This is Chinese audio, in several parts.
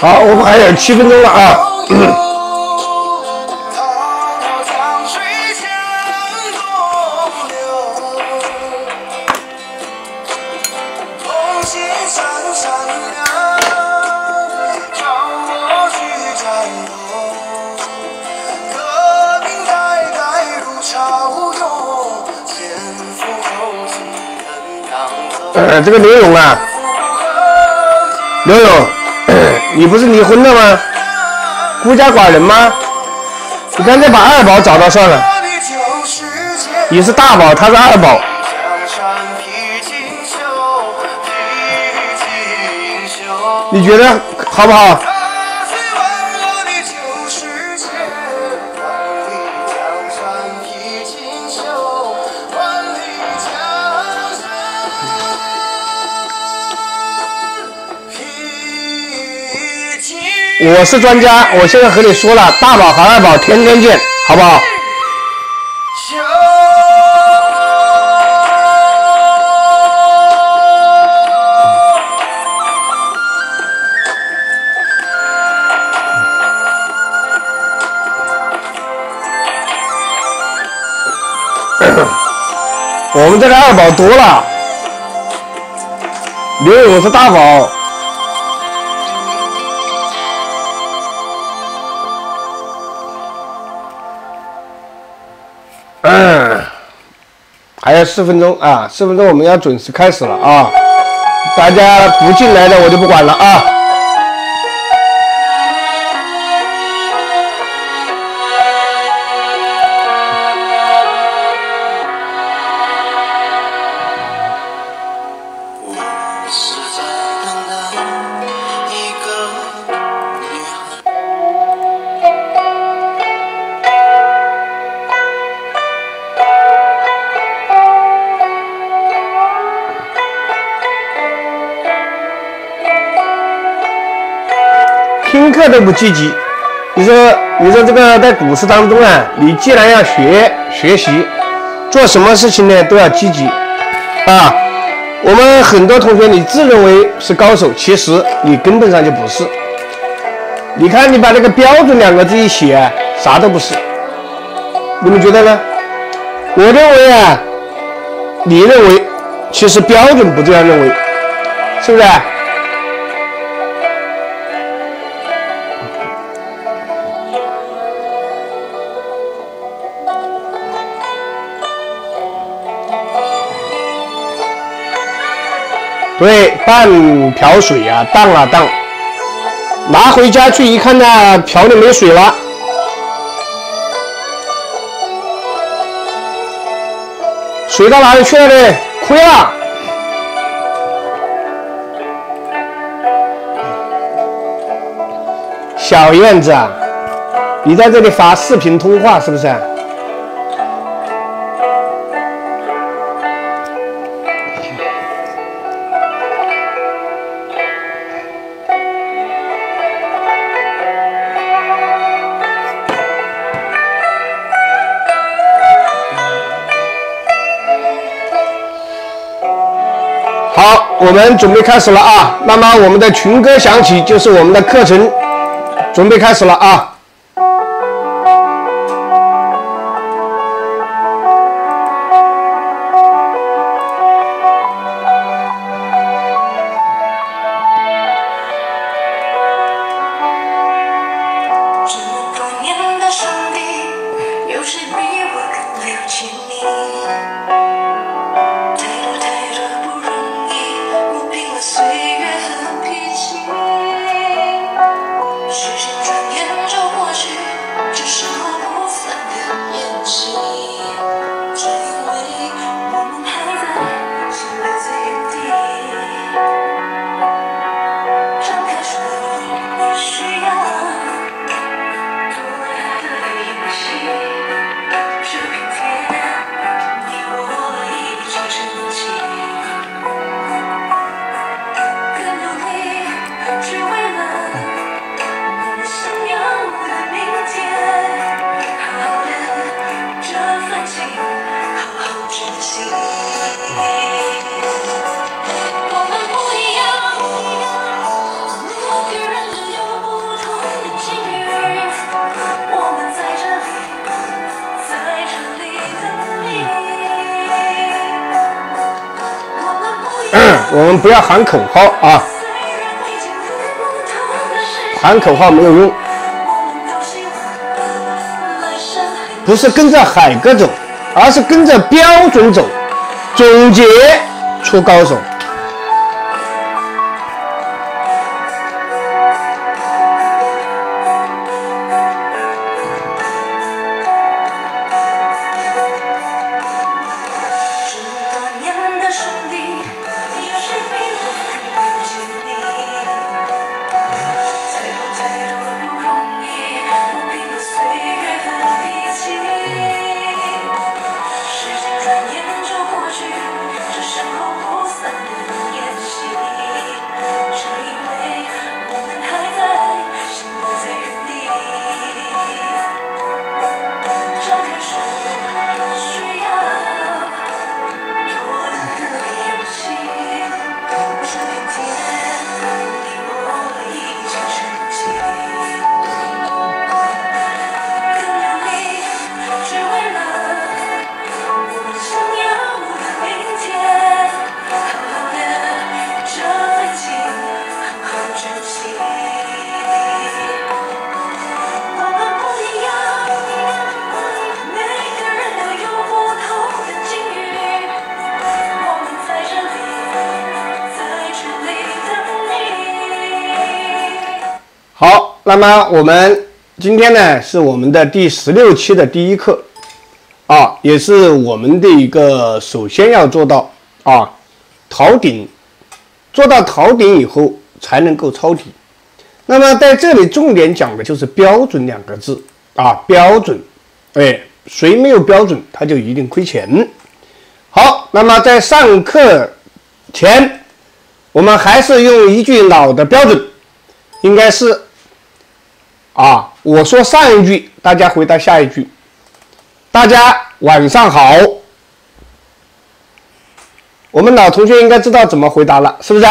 好，我们还有七分钟了啊。呃，这个刘勇啊，刘勇，你不是离婚了吗？孤家寡人吗？你干脆把二宝找到算了。你是大宝，他是二宝。你觉得好不好？我是专家，我现在和你说了，大宝和二宝天天见，好不好？我们这个二宝多了，刘勇是大宝。还有四分钟啊，四分钟我们要准时开始了啊！大家不进来的我就不管了啊。不积极，你说，你说这个在股市当中啊，你既然要学学习，做什么事情呢都要积极啊。我们很多同学，你自认为是高手，其实你根本上就不是。你看，你把那个标准两个字一写，啥都不是。你们觉得呢？我认为啊，你认为，其实标准不这样认为，是不是？对，半瓢水呀，荡啊荡，拿回家去一看呢，瓢里没水了，水到哪里去了呢？亏了。小燕子啊，你在这里发视频通话是不是？我们准备开始了啊！那么我们的群歌响起，就是我们的课程准备开始了啊！们不要喊口号啊，喊口号没有用，不是跟着海哥走，而是跟着标准走，总结出高手。那么我们今天呢是我们的第十六期的第一课，啊，也是我们的一个首先要做到啊，逃顶，做到逃顶以后才能够抄底。那么在这里重点讲的就是标准两个字啊，标准，哎，谁没有标准他就一定亏钱。好，那么在上课前，我们还是用一句老的标准，应该是。啊，我说上一句，大家回答下一句。大家晚上好。我们老同学应该知道怎么回答了，是不是？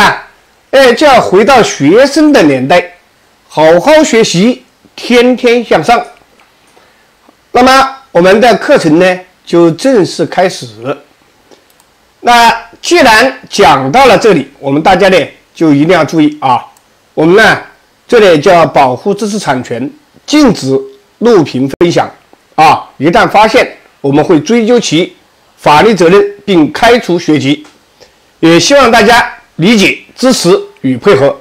哎，就要回到学生的年代，好好学习，天天向上。那么我们的课程呢，就正式开始。那既然讲到了这里，我们大家呢就一定要注意啊，我们呢。这里叫保护知识产权，禁止录屏分享啊！一旦发现，我们会追究其法律责任，并开除学籍。也希望大家理解、支持与配合。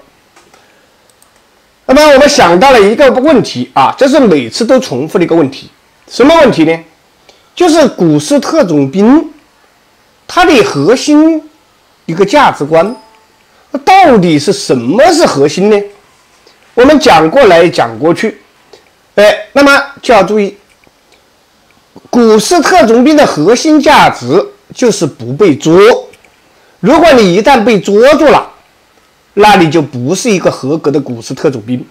那么，我们想到了一个问题啊，这是每次都重复的一个问题，什么问题呢？就是股市特种兵它的核心一个价值观，到底是什么是核心呢？我们讲过来讲过去，哎，那么就要注意，股市特种兵的核心价值就是不被捉。如果你一旦被捉住了，那你就不是一个合格的股市特种兵。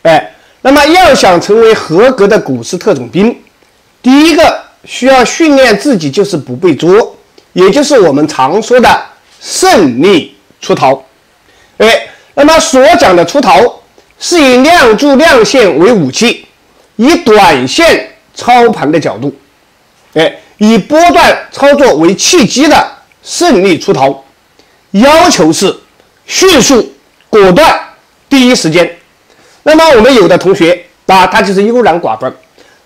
哎，那么要想成为合格的股市特种兵，第一个需要训练自己就是不被捉，也就是我们常说的胜利出逃。哎，那么所讲的出逃。是以量柱量线为武器，以短线操盘的角度，哎，以波段操作为契机的胜利出逃，要求是迅速、果断、第一时间。那么我们有的同学啊，他就是优然寡断，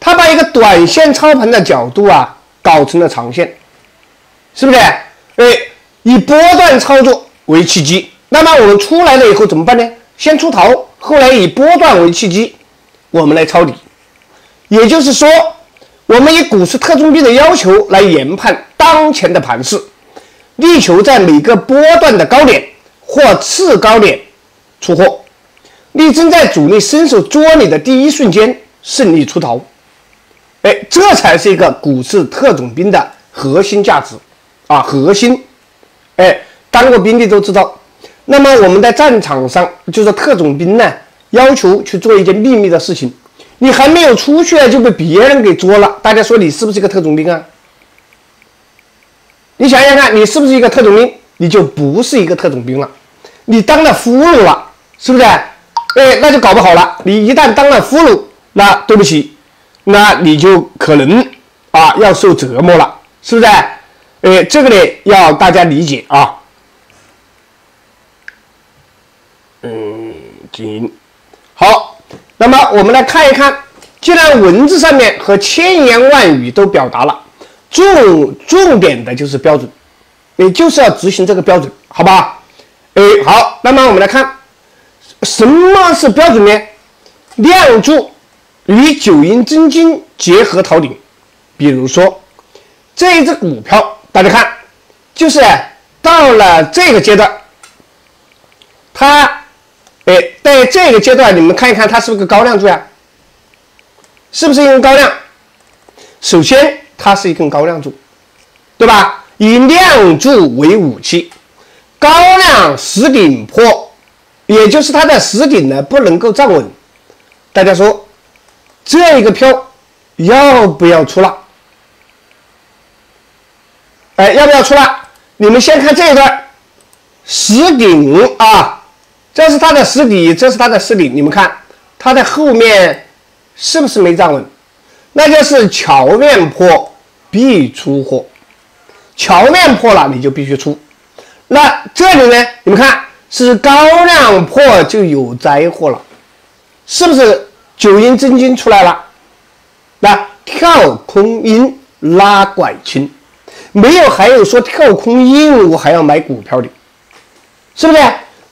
他把一个短线操盘的角度啊搞成了长线，是不是？哎，以波段操作为契机，那么我们出来了以后怎么办呢？先出逃。后来以波段为契机，我们来抄底，也就是说，我们以股市特种兵的要求来研判当前的盘势，力求在每个波段的高点或次高点出货，力争在主力伸手捉你的第一瞬间胜利出逃。哎，这才是一个股市特种兵的核心价值啊，核心。哎，当过兵的都知道。那么我们在战场上就是特种兵呢，要求去做一件秘密的事情，你还没有出去，就被别人给捉了。大家说你是不是一个特种兵啊？你想想看，你是不是一个特种兵？你就不是一个特种兵了，你当了俘虏了，是不是？哎，那就搞不好了。你一旦当了俘虏，那对不起，那你就可能啊要受折磨了，是不是？哎，这个呢要大家理解啊。金。好，那么我们来看一看，既然文字上面和千言万语都表达了，重重点的就是标准，也就是要执行这个标准，好吧？哎，好，那么我们来看，什么是标准呢？量柱与九阴真经结合逃顶，比如说这一只股票，大家看，就是到了这个阶段，它，哎，在这个阶段，你们看一看，它是不是个高量柱呀？是不是一根高量？首先，它是一根高量柱，对吧？以量柱为武器，高量石顶破，也就是它的石顶呢不能够站稳。大家说，这一个票要不要出了？哎，要不要出了？你们先看这一段，石顶啊，这是它的实底，这是它的实顶。你们看它的后面是不是没站稳？那就是桥面破必出货，桥面破了你就必须出。那这里呢？你们看是高量破就有灾祸了。是不是九阴真经出来了？那跳空阴拉拐轻，没有还有说跳空阴我还要买股票的，是不是？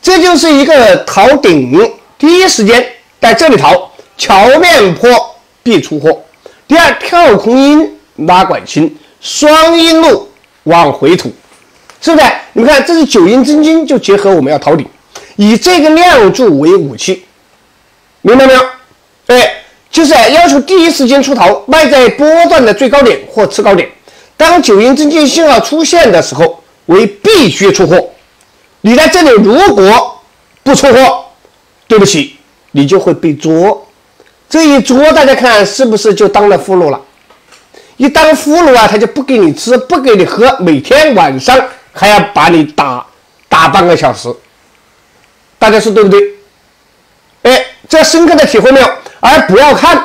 这就是一个逃顶，第一时间在这里逃，桥面坡必出货。第二，跳空阴拉管清，双阴路往回吐，是不是？你们看，这是九阴真经就结合我们要逃顶，以这个亮柱为武器。明白没有？哎，就是要求第一时间出逃，卖在波段的最高点或次高点。当九阴真经信号出现的时候，为必须出货。你在这里如果不出货，对不起，你就会被捉。这一捉，大家看是不是就当了俘虏了？一当俘虏啊，他就不给你吃，不给你喝，每天晚上还要把你打打半个小时。大家说对不对？哎。这深刻的体会没有？而不要看，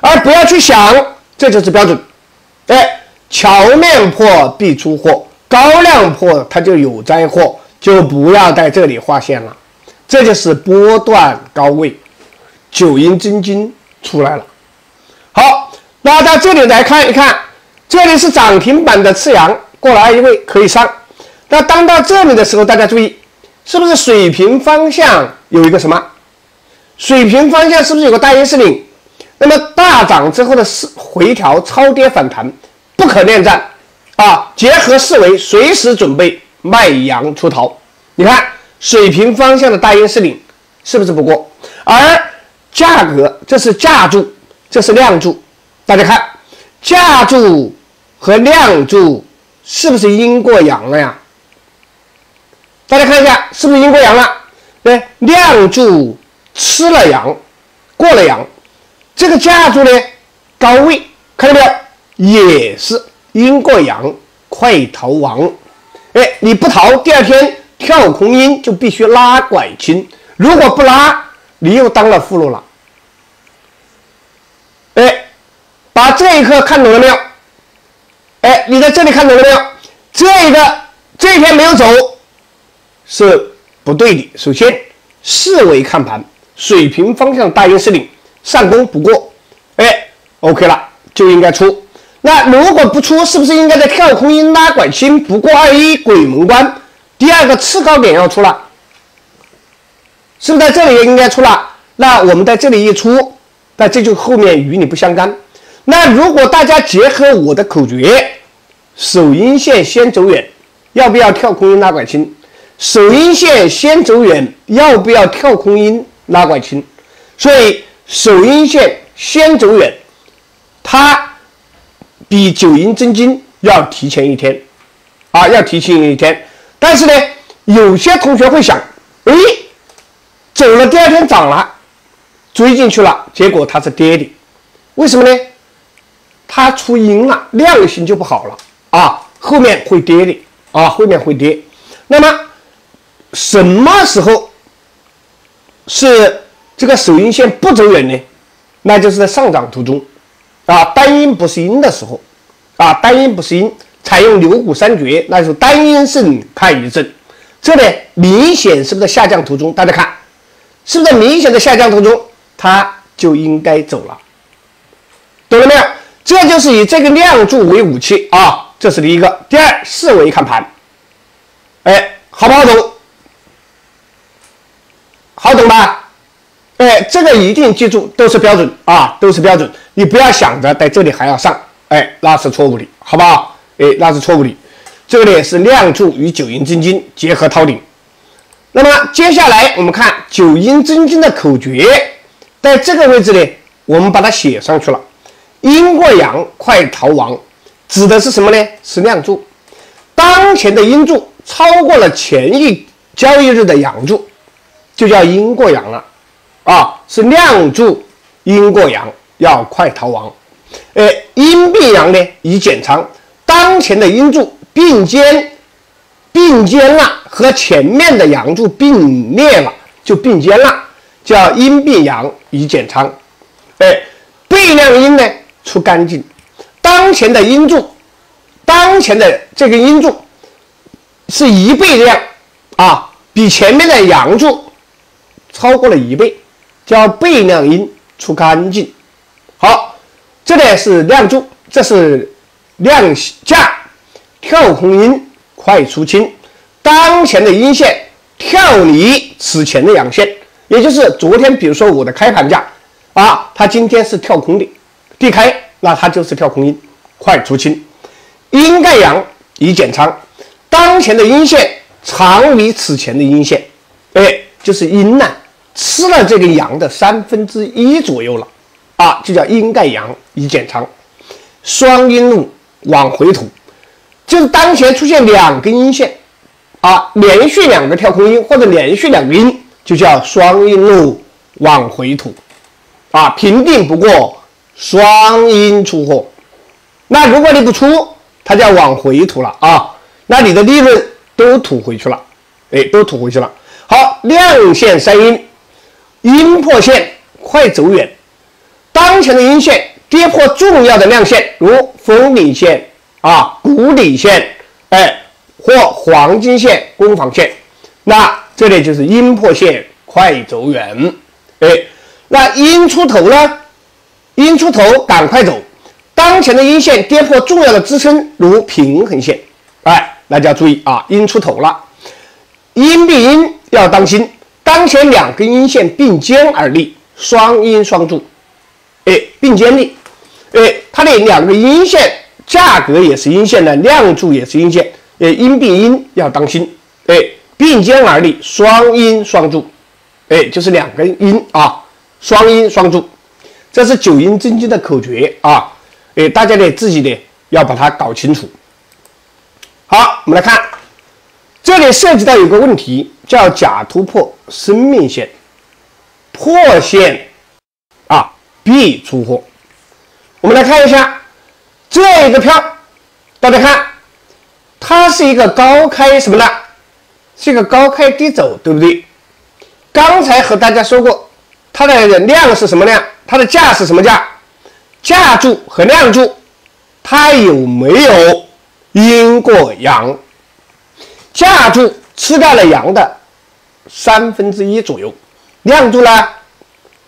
而不要去想，这就是标准。哎，桥面破必出货，高量破它就有灾祸，就不要在这里画线了。这就是波段高位，九阴真经出来了。好，那到这里来看一看，这里是涨停板的次阳过来一位可以上。那当到这里的时候，大家注意，是不是水平方向有一个什么？水平方向是不是有个大阴势力？那么大涨之后的是回调超跌反弹，不可恋战啊！结合四维，随时准备卖阳出逃。你看水平方向的大阴势力是不是不过？而价格这是价柱，这是量柱，大家看价柱和量柱是不是阴过阳了呀？大家看一下是不是阴过阳了？对，量柱。吃了阳，过了阳，这个价柱呢，高位看到没有？也是阴过阳，快逃亡。哎，你不逃，第二天跳空阴就必须拉拐清，如果不拉，你又当了俘虏了。哎，把这一刻看懂了没有？哎，你在这里看懂了没有？这个这一天没有走是不对的。首先，四维看盘。水平方向大阴势力上攻不过，哎，OK 了，就应该出。那如果不出，是不是应该在跳空阴拉拐轻不过二一鬼门关？第二个次高点要出了，是不是在这里也应该出了？那我们在这里一出，那这就后面与你不相干。那如果大家结合我的口诀，守阴线先走远，要不要跳空阴拉拐轻？守阴线先走远，要不要跳空阴？拉拐轻，所以守阴线先走远，它比九阴真经要提前一天，啊，要提前一天。但是呢，有些同学会想，哎，走了第二天涨了，追进去了，结果它是跌的，为什么呢？它出阴了，量型就不好了啊，后面会跌的啊，后面会跌。那么什么时候？是这个手阴线不走远呢，那就是在上涨途中，啊，单阴不是阴的时候，啊，单阴不是阴，采用牛虎三绝，那是单阴胜看一阵，这里明显是不是在下降途中？大家看，是不是在明显的下降途中，它就应该走了？懂了没有？这就是以这个量柱为武器啊，这是第一个。第二，四维看盘，哎，好不好懂？好懂吧？哎，这个一定记住，都是标准啊，都是标准。你不要想着在这里还要上，哎，那是错误的，好不好？哎，那是错误的。这里是量柱与九阴真经结合套顶。那么接下来我们看九阴真经的口诀，在这个位置呢，我们把它写上去了。阴过阳，快逃亡，指的是什么呢？是量柱。当前的阴柱超过了前一交易日的阳柱，就叫阴过阳了。啊，是量柱阴过阳，要快逃亡。哎，阴并阳呢，以减仓。当前的阴柱并肩并肩了，和前面的阳柱并列了，就并肩了，叫阴并阳以减仓。哎，背量阴呢出干净。当前的阴柱，当前的这个阴柱是一倍量啊，比前面的阳柱超过了一倍。叫背量阴出干净，好，这里是量柱，这是量价跳空阴快出清，当前的阴线跳离此前的阳线，也就是昨天，比如说我的开盘价啊，它今天是跳空的，低开，那它就是跳空阴快出清，阴盖阳以减仓，当前的阴线长离此前的阴线，哎，就是阴呢。吃了这个阳的三分之一左右了，啊，就叫阴盖阳以减仓，双阴路往回吐，就是当前出现两根阴线，啊，连续两个跳空阴或者连续两个阴，就叫双阴路往回吐，啊，平定不过双阴出货，那如果你不出，它叫往回吐了啊，那你的利润都吐回去了，哎，都吐回去了。好，量线三阴。阴破线快走远，当前的阴线跌破重要的量线，如封顶线啊、谷底线，哎，或黄金线、攻防线，那这里就是阴破线快走远，哎，那阴出头呢？阴出头赶快走，当前的阴线跌破重要的支撑，如平衡线，哎，大家注意啊，阴出头了，阴必阴要当心。当前两根阴线并肩而立，双阴双柱，哎，并肩立，哎，它的两个阴线价格也是阴线的，量柱也是阴线，哎，阴并阴要当心，哎，并肩而立，双阴双柱，哎，就是两根阴啊，双阴双柱，这是九阴真经的口诀啊，哎，大家呢自己呢要把它搞清楚。好，我们来看，这里涉及到有个问题。叫假突破。生命线，破线啊必出货。我们来看一下这个票，大家看，它是一个高开什么呢？是一个高开低走，对不对？刚才和大家说过，它的量是什么量？它的价是什么价？价柱和量柱，它有没有阴过阳？价柱。吃掉了阳的三分之一左右，量柱呢，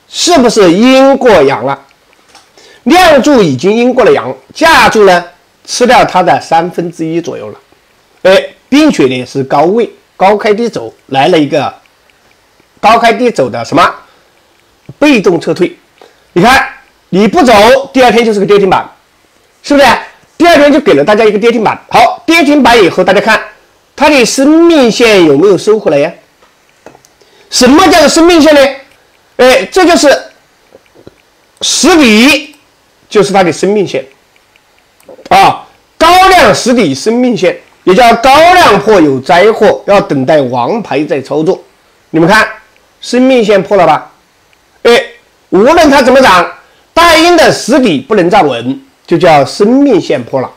是不是阴过阳了？量柱已经阴过了阳，价柱呢，吃掉它的三分之一左右了，哎，并且呢是高位高开低走，来了一个高开低走的什么被动撤退？你看你不走，第二天就是个跌停板，是不是？第二天就给了大家一个跌停板。好，跌停板以后，大家看。它的生命线有没有收回来呀？什么叫做生命线呢？哎，这就是实底，就是它的生命线啊。高量实底生命线，也叫高量破有灾祸，要等待王牌再操作。你们看，生命线破了吧？哎，无论它怎么涨，大阴的实底不能站稳，就叫生命线破了。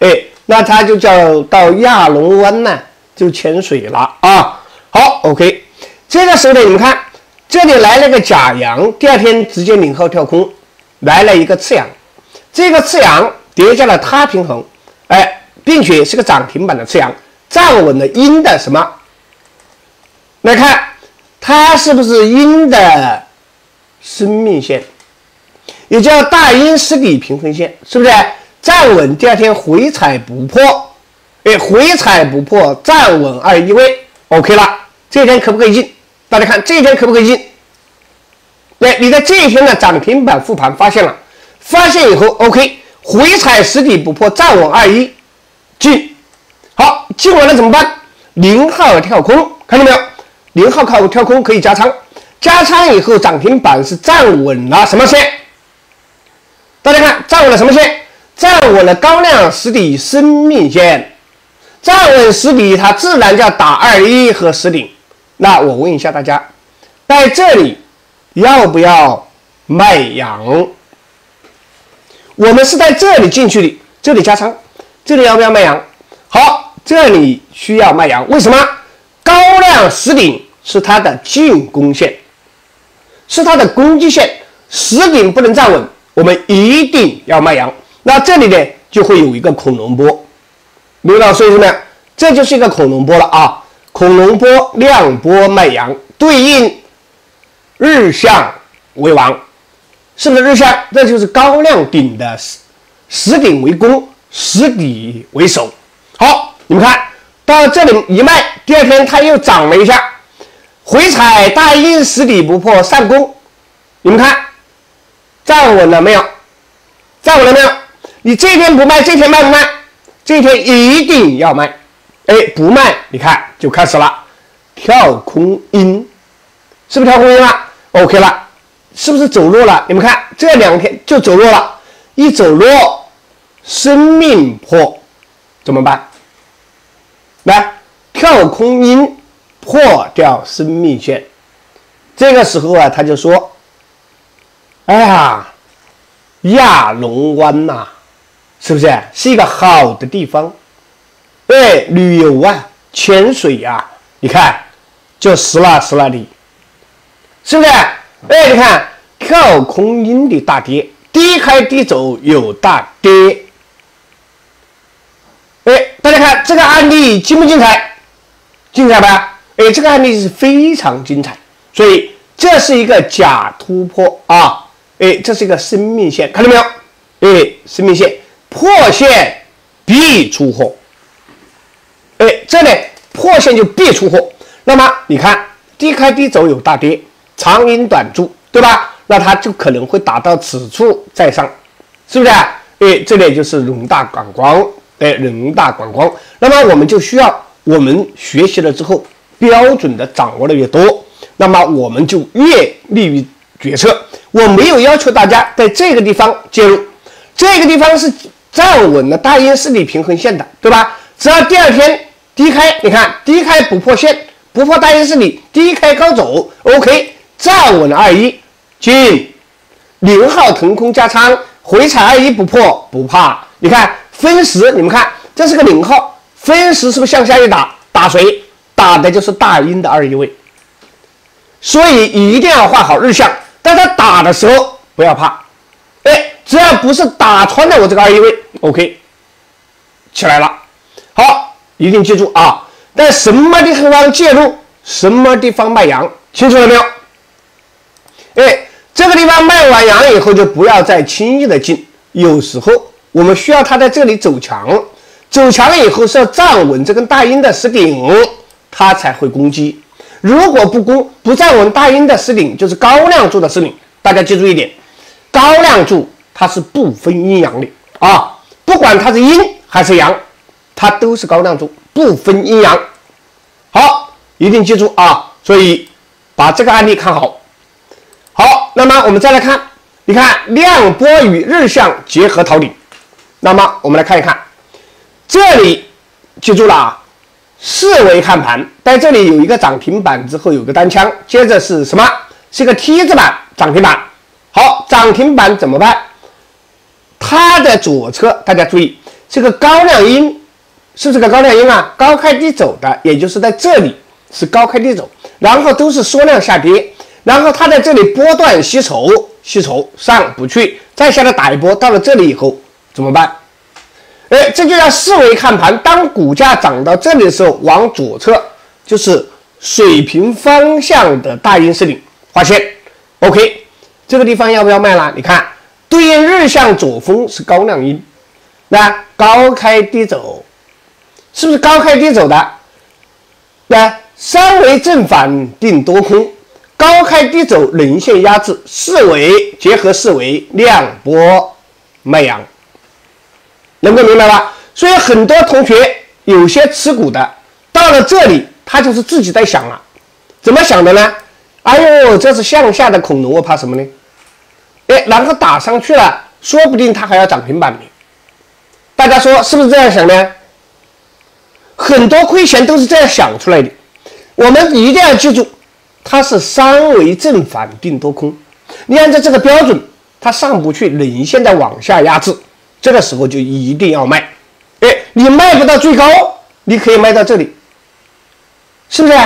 哎。那它就叫到亚龙湾呢，就潜水了啊。好，OK，这个时候呢，你们看这里来了个假阳，第二天直接领号跳空，来了一个次阳，这个次阳叠加了它平衡，哎，并且是个涨停板的次阳，站稳了阴的什么？来看，它是不是阴的生命线？也叫大阴实体平衡线，是不是站稳？第二天回踩不破，哎，回踩不破，站稳二一位，OK 了。这一天可不可以进？大家看这一天可不可以进？对，你在这一天的涨停板复盘发现了，发现以后 OK，回踩实体不破，站稳二一进。好，进完了怎么办？零号跳空，看到没有？零号靠跳空可以加仓，加仓以后涨停板是站稳了什么线？大家看，站稳了什么线？站稳了高量实体生命线，站稳实体，它自然就要打二一和实顶。那我问一下大家，在这里要不要卖羊？我们是在这里进去的，这里加仓，这里要不要卖羊？好，这里需要卖羊，为什么？高量实顶是它的进攻线，是它的攻击线，实顶不能站稳。我们一定要卖羊，那这里呢就会有一个恐龙波，刘老师，同学们，这就是一个恐龙波了啊！恐龙波量波卖阳，对应日向为王，是不是日向？这就是高量顶的实实顶为攻，实底为守。好，你们看到这里一卖，第二天它又涨了一下，回踩大阴实底不破上攻，你们看。站稳了没有？站稳了没有？你这天不卖，这天卖不卖？这天一定要卖。哎，不卖，你看就开始了，跳空阴，是不是跳空阴了？OK 了，是不是走弱了？你们看这两天就走弱了，一走弱，生命破，怎么办？来，跳空阴破掉生命线，这个时候啊，他就说。哎呀，亚龙湾呐，是不是是一个好的地方？哎，旅游啊，潜水呀，你看就湿了湿了的，是不是？哎，你看跳空阴的大跌，低开低走有大跌。哎，大家看这个案例精不精彩？精彩吧？哎，这个案例是非常精彩，所以这是一个假突破啊。哎，这是一个生命线，看到没有？哎，生命线破线必出货。哎，这里破线就必出货。那么你看，低开低走有大跌，长阴短柱，对吧？那它就可能会打到此处再上，是不是？哎，这里就是容大管光，哎，容大管光。那么我们就需要我们学习了之后，标准的掌握的越多，那么我们就越利于决策。我没有要求大家在这个地方介入，这个地方是站稳了大阴实体平衡线的，对吧？只要第二天低开，你看低开不破线，不破大阴是你，低开高走，OK，站稳了二一进，零号腾空加仓，回踩二一不破不怕。你看分时，你们看这是个零号分时，是不是向下一打？打谁？打的就是大阴的二一位，所以一定要画好日向。但他打的时候不要怕，哎，只要不是打穿了我这个二一位，OK，起来了。好，一定记住啊，在什么地方介入，什么地方卖阳，清楚了没有？哎，这个地方卖完阳以后，就不要再轻易的进。有时候我们需要它在这里走强，走强了以后是要站稳这根大阴的实顶，它才会攻击。如果不攻不站稳大阴的实顶，就是高量柱的实顶。大家记住一点，高量柱它是不分阴阳的啊，不管它是阴还是阳，它都是高量柱，不分阴阳。好，一定记住啊！所以把这个案例看好。好，那么我们再来看，你看量波与日向结合逃顶。那么我们来看一看，这里记住了啊。四维看盘，在这里有一个涨停板之后有个单枪，接着是什么？是一个 T 字板涨停板。好，涨停板怎么办？它的左侧大家注意，这个高量阴是不是个高量阴啊？高开低走的，也就是在这里是高开低走，然后都是缩量下跌，然后它在这里波段吸筹，吸筹上不去，再下来打一波，到了这里以后怎么办？哎，这就叫四维看盘。当股价涨到这里的时候，往左侧就是水平方向的大阴势力画线，OK，这个地方要不要卖了？你看，对应日向左峰是高量阴，那高开低走，是不是高开低走的？那三维正反定多空，高开低走，零线压制，四维结合四维量波卖阳，能够明白吧？所以很多同学有些持股的，到了这里。他就是自己在想了，怎么想的呢？哎呦，这是向下的恐龙，我怕什么呢？哎，然后打上去了，说不定它还要涨停板呢。大家说是不是这样想呢？很多亏钱都是这样想出来的。我们一定要记住，它是三维正反定多空。你按照这个标准，它上不去，零线在往下压制，这个时候就一定要卖。哎，你卖不到最高，你可以卖到这里。是不是？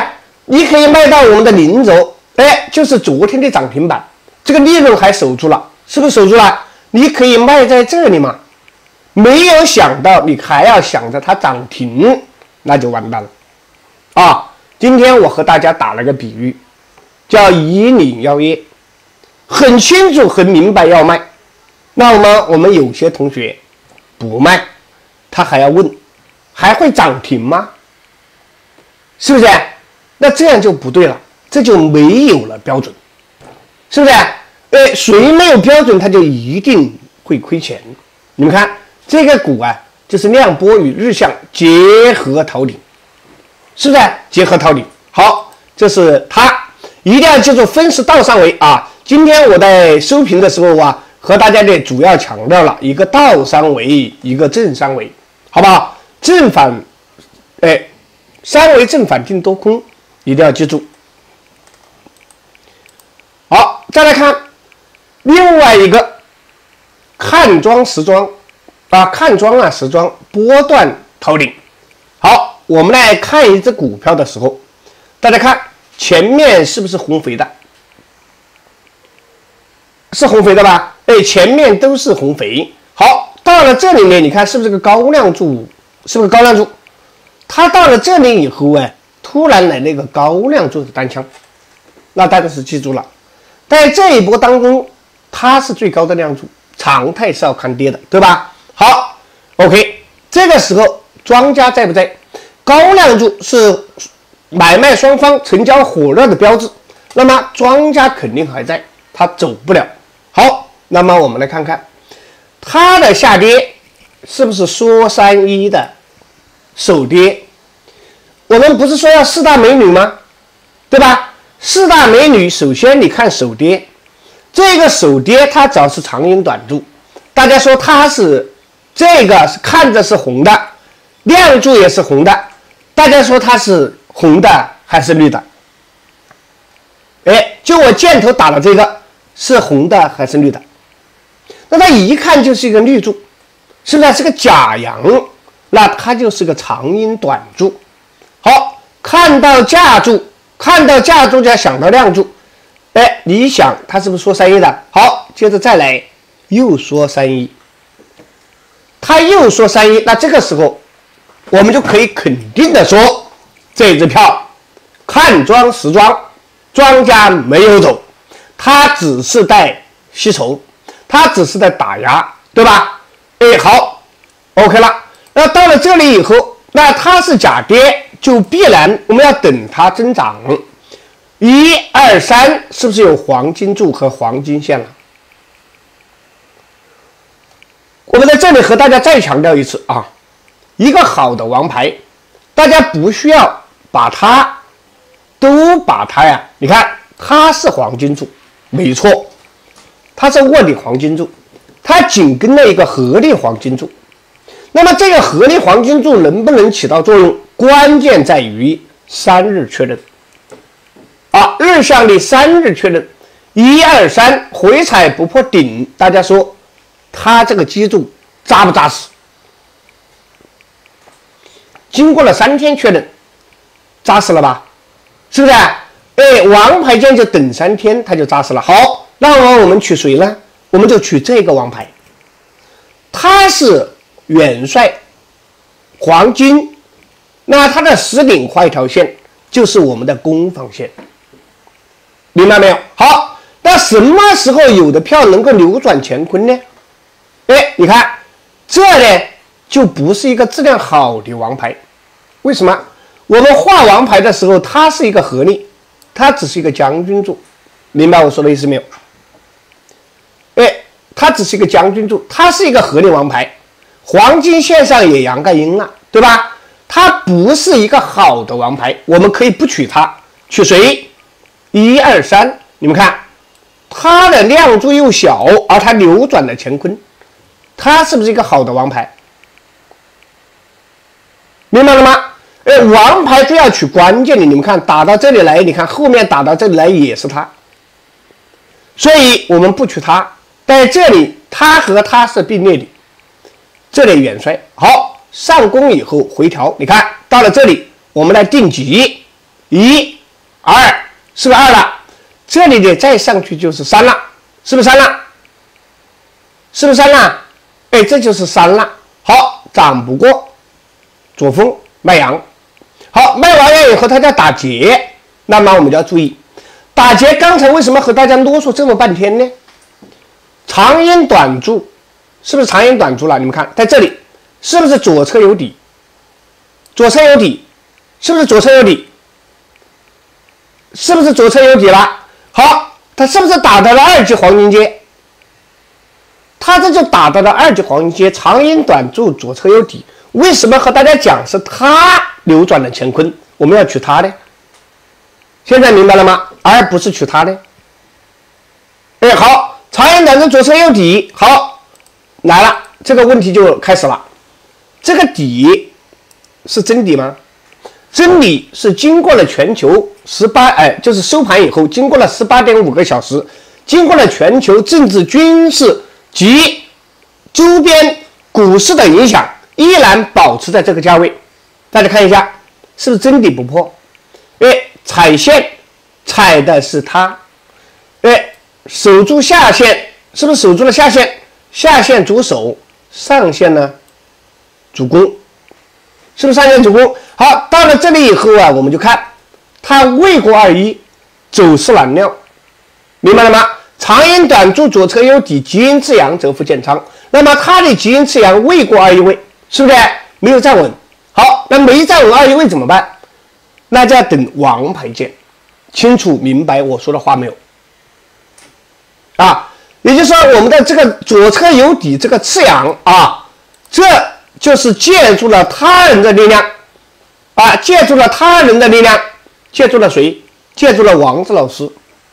你可以卖到我们的零轴，哎，就是昨天的涨停板，这个利润还守住了，是不是守住了？你可以卖在这里嘛？没有想到你还要想着它涨停，那就完蛋了啊！今天我和大家打了个比喻，叫以岭要业，很清楚、很明白要卖，那么我们有些同学不卖，他还要问，还会涨停吗？是不是？那这样就不对了，这就没有了标准，是不是？哎，谁没有标准，他就一定会亏钱。你们看这个股啊，就是量波与日向结合逃顶，是不是？结合逃顶。好，这是它，一定要记住分时倒三维啊。今天我在收评的时候啊，和大家的主要强调了一个倒三维，一个正三维，好不好？正反，哎。三维正反定多空，一定要记住。好，再来看另外一个看庄时庄啊，看庄啊时庄波段头顶。好，我们来看一只股票的时候，大家看前面是不是红肥的？是红肥的吧？哎，前面都是红肥。好，到了这里面，你看是不是个高量柱？是不是高量柱？它到了这里以后哎，突然来了一个高量柱的单枪，那大家是记住了，在这一波当中，它是最高的量柱，常态是要看跌的，对吧？好，OK，这个时候庄家在不在？高量柱是买卖双方成交火热的标志，那么庄家肯定还在，它走不了。好，那么我们来看看它的下跌是不是说三一的？首跌，我们不是说要四大美女吗？对吧？四大美女，首先你看首跌，这个首跌它只要是长阴短柱，大家说它是这个是看着是红的，亮柱也是红的，大家说它是红的还是绿的？哎，就我箭头打的这个是红的还是绿的？那它一看就是一个绿柱，是不是是个假阳？那它就是个长阴短柱，好，看到架柱，看到架柱就要想到亮柱，哎，你想它是不是说三一的？好，接着再来，又说三一，他又说三一，那这个时候我们就可以肯定的说，这支票看庄实庄，庄家没有走，他只是在吸筹，他只是在打压，对吧？哎，好，OK 了。那到了这里以后，那它是假跌，就必然我们要等它增长。一二三，是不是有黄金柱和黄金线了？我们在这里和大家再强调一次啊，一个好的王牌，大家不需要把它都把它呀，你看它是黄金柱，没错，它是卧底黄金柱，它紧跟了一个合力黄金柱。那么这个合力黄金柱能不能起到作用？关键在于三日确认。啊，日向的三日确认，一二三回踩不破顶，大家说它这个基柱扎不扎实？经过了三天确认，扎实了吧？是不是？哎，王牌剑就等三天，它就扎实了。好，那么我们取谁呢？我们就取这个王牌，它是。元帅，黄金，那它的实顶画一条线，就是我们的攻防线，明白没有？好，那什么时候有的票能够扭转乾坤呢？哎，你看这呢，就不是一个质量好的王牌。为什么？我们画王牌的时候，它是一个合力，它只是一个将军柱，明白我说的意思没有？哎，它只是一个将军柱，它是一个合力王牌，黄金线上也阳盖阴了，对吧？它不是一个好的王牌，我们可以不取它，取谁？一二三，你们看，它的亮柱又小，而它扭转了乾坤，它是不是一个好的王牌？明白了吗？哎，王牌就要取关键的，你们看打到这里来，你看后面打到这里来也是它，所以我们不取它，在这里它和它是并列的，这里元帅好上攻以后回调，你看到了这里，我们来定级，一、二，是不是二了？这里的再上去就是三了，是不是三了？是不是三了？哎，这就是三浪。好，涨不过，左峰卖阳。好，卖完了以后，它在打劫，那么我们就要注意，打劫。刚才为什么和大家啰嗦这么半天呢？长阴短柱，是不是长阴短柱了？你们看，在这里是不是左侧有底？左侧有底，是不是左侧有底？是不是左侧有底了？好，它是不是打到了二级黄金阶？它这就打到了二级黄金阶，长阴短柱，左侧有底。为什么和大家讲是它扭转了乾坤？我们要取它呢？现在明白了吗？而不是取它呢？哎，好，长阴短柱左侧有底，好，来了，这个问题就开始了。这个底是真底吗？真底是经过了全球十八，哎，就是收盘以后，经过了十八点五个小时，经过了全球政治、军事及周边股市的影响。依然保持在这个价位，大家看一下，是不是真底不破？哎，踩线踩的是它，哎，守住下线，是不是守住了下线？下线主守，上线呢主攻，是不是上线主攻？好，到了这里以后啊，我们就看它未过二一，走势难料，明白了吗？长阴短柱左侧有底，极阴次阳，则复建仓。那么它的极阴次阳未过二一位。是不是没有站稳？好，那没站稳二一位怎么办？那就要等王牌见。清楚明白我说的话没有？啊，也就是说，我们的这个左侧有底，这个次阳啊，这就是借助了他人的力量啊，借助了他人的力量，借助了谁？借助了王子老师，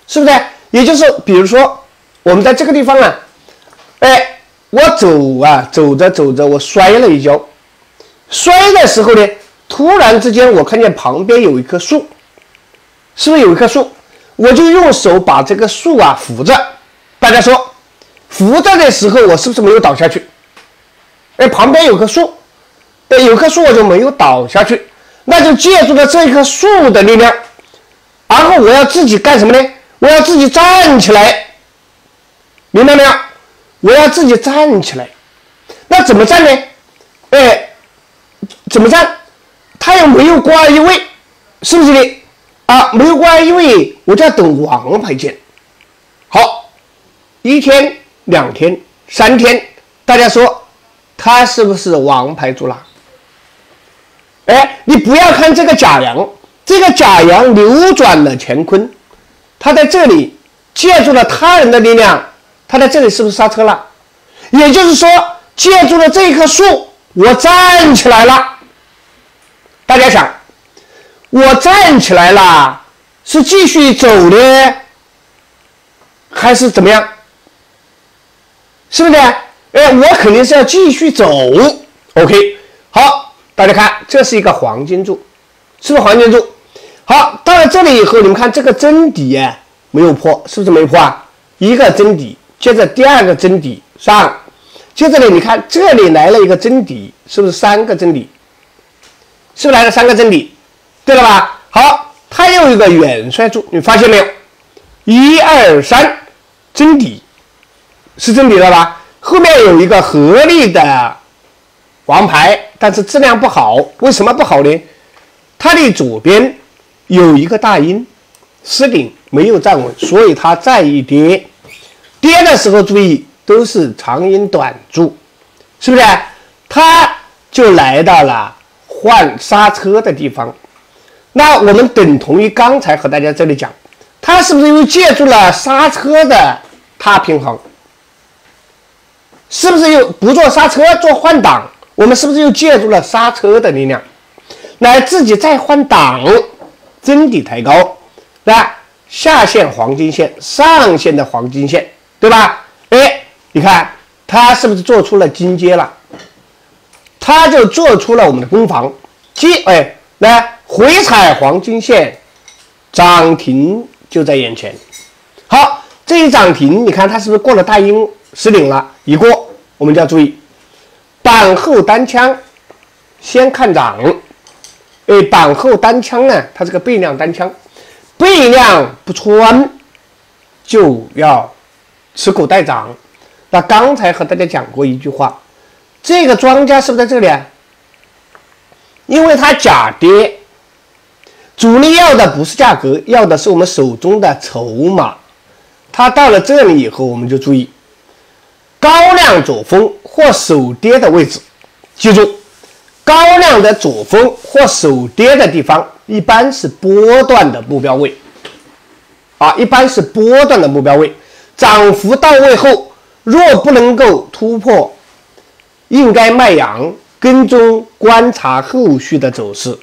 是不是？也就是比如说，我们在这个地方啊，哎。我走啊，走着走着，我摔了一跤。摔的时候呢，突然之间我看见旁边有一棵树，是不是有一棵树？我就用手把这个树啊扶着。大家说，扶着的时候我是不是没有倒下去？哎，旁边有棵树，哎，有棵树我就没有倒下去，那就借助了这棵树的力量。然后我要自己干什么呢？我要自己站起来，明白没有？我要自己站起来，那怎么站呢？哎，怎么站？他又没有挂一位，是不是的？啊，没有挂一位，我就要等王牌见。好，一天、两天、三天，大家说他是不是王牌主了？哎，你不要看这个假阳，这个假阳扭转了乾坤，他在这里借助了他人的力量。他在这里是不是刹车了？也就是说，借助了这棵树，我站起来了。大家想，我站起来了，是继续走呢，还是怎么样？是不是？哎，我肯定是要继续走。OK，好，大家看，这是一个黄金柱，是不是黄金柱？好，到了这里以后，你们看这个真底啊，没有破，是不是没破？啊？一个真底。接着第二个真底上，接着呢，你看这里来了一个真底，是不是三个真底？是不是来了三个真底？对了吧？好，它又一个远衰柱，你发现没有？一二三，真底是真底了吧？后面有一个合力的王牌，但是质量不好，为什么不好呢？它的左边有一个大阴，失顶没有站稳，所以它再一跌，跌的时候注意都是长阴短柱，是不是？它就来到了换刹车的地方。那我们等同于刚才和大家这里讲，它是不是又借助了刹车的踏平衡？是不是又不做刹车做换挡？我们是不是又借助了刹车的力量，来自己再换挡，真底抬高？那下线黄金线，上线的黄金线，对吧？哎，你看它是不是做出了金阶了？它就做出了我们的攻防，金哎，来回踩黄金线，涨停就在眼前。好，这一涨停，你看它是不是过了大阴失顶了？一过，我们就要注意，板后单枪先看涨，哎，板后单枪呢，它是个背量单枪，背量不穿就要持股待涨。那刚才和大家讲过一句话，这个庄家是不是在这里啊？因为它假跌，主力要的不是价格，要的是我们手中的筹码。它到了这里以后，我们就注意。高量左峰或守跌的位置，记住，高量的左峰或首跌的地方，一般是波段的目标位，啊，一般是波段的目标位。涨幅到位后，若不能够突破，应该卖阳，跟踪观察后续的走势。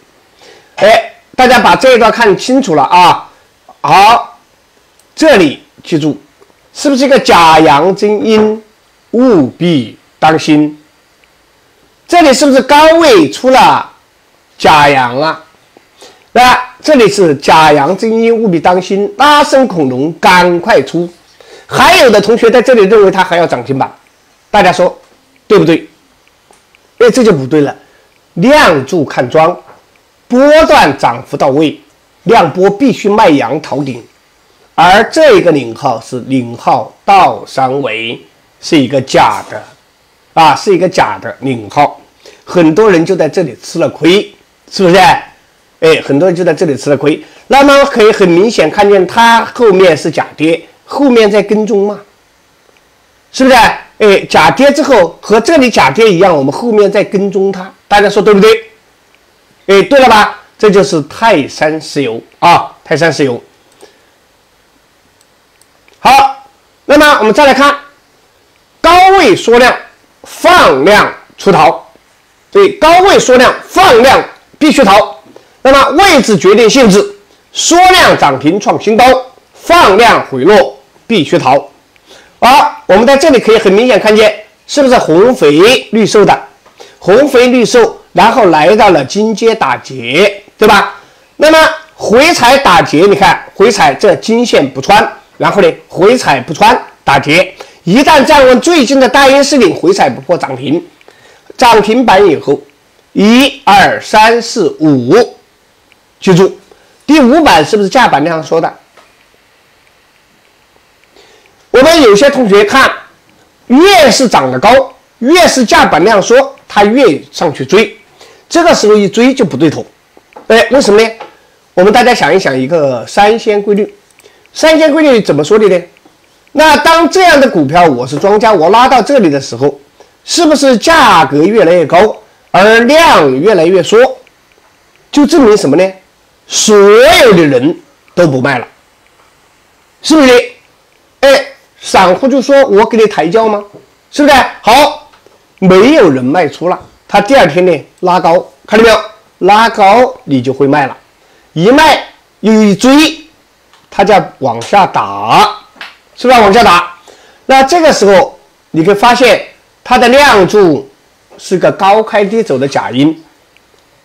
哎，大家把这一段看清楚了啊！好，这里记住，是不是一个假阳真阴？务必当心，这里是不是高位出了假阳啊？那这里是假阳真阴，务必当心，拉升恐龙，赶快出。还有的同学在这里认为它还要涨停板，大家说对不对？哎，这就不对了。量柱看庄，波段涨幅到位，量波必须卖阳逃顶，而这个领号是领号倒三维。是一个假的，啊，是一个假的领号，很多人就在这里吃了亏，是不是？哎，很多人就在这里吃了亏。那么可以很明显看见，它后面是假跌，后面在跟踪嘛，是不是？哎，假跌之后和这里假跌一样，我们后面在跟踪它，大家说对不对？哎，对了吧？这就是泰山石油啊，泰山石油。好，那么我们再来看。高位缩量，放量出逃，对，高位缩量放量必须逃。那么位置决定性质，缩量涨停创新高，放量回落必须逃。好，我们在这里可以很明显看见，是不是红肥绿瘦的？红肥绿瘦，然后来到了金阶打劫，对吧？那么回踩打劫，你看回踩这金线不穿，然后呢回踩不穿打劫。一旦站稳最近的大阴失顶，回踩不破涨停，涨停板以后，一二三四五，记住，第五板是不是价板量缩的？我们有些同学看，越是涨得高，越是价板量缩，他越上去追，这个时候一追就不对头。哎，为什么呢？我们大家想一想，一个三仙规律，三仙规律怎么说的呢？那当这样的股票，我是庄家，我拉到这里的时候，是不是价格越来越高，而量越来越缩？就证明什么呢？所有的人都不卖了，是不是？哎，散户就说我给你抬轿吗？是不是？好，没有人卖出了，他第二天呢拉高，看到没有？拉高你就会卖了，一卖又一追，他就往下打。是不是往下打？那这个时候你会发现它的量柱是个高开低走的假阴，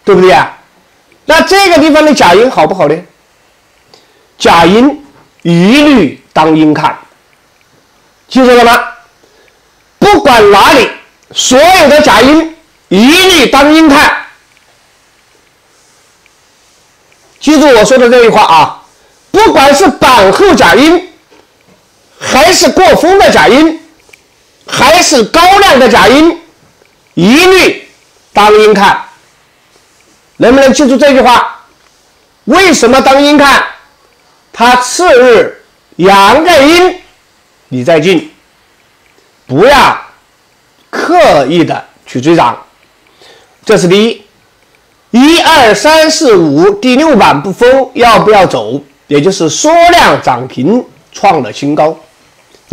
对不对啊？那这个地方的假阴好不好呢？假阴一律当阴看，记住了吗？不管哪里，所有的假阴一律当阴看。记住我说的这句话啊！不管是板后假阴。还是过风的假阴，还是高量的假阴，一律当阴看，能不能记住这句话？为什么当阴看？它次日阳盖阴，你再进，不要刻意的去追涨。这是第一。一二三四五，第六板不封，要不要走？也就是缩量涨停创了新高。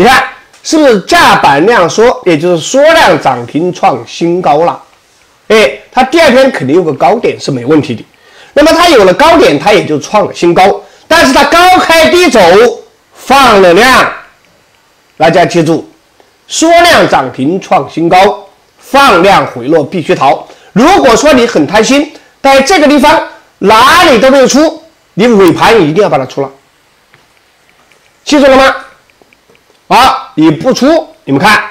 你看是不是价板量缩？也就是缩量涨停创新高了。哎，它第二天肯定有个高点是没问题的。那么它有了高点，它也就创了新高。但是它高开低走，放了量，大家记住，缩量涨停创新高，放量回落必须逃。如果说你很贪心，在这个地方哪里都没有出，你尾盘一定要把它出了，记住了吗？好，你不出，你们看，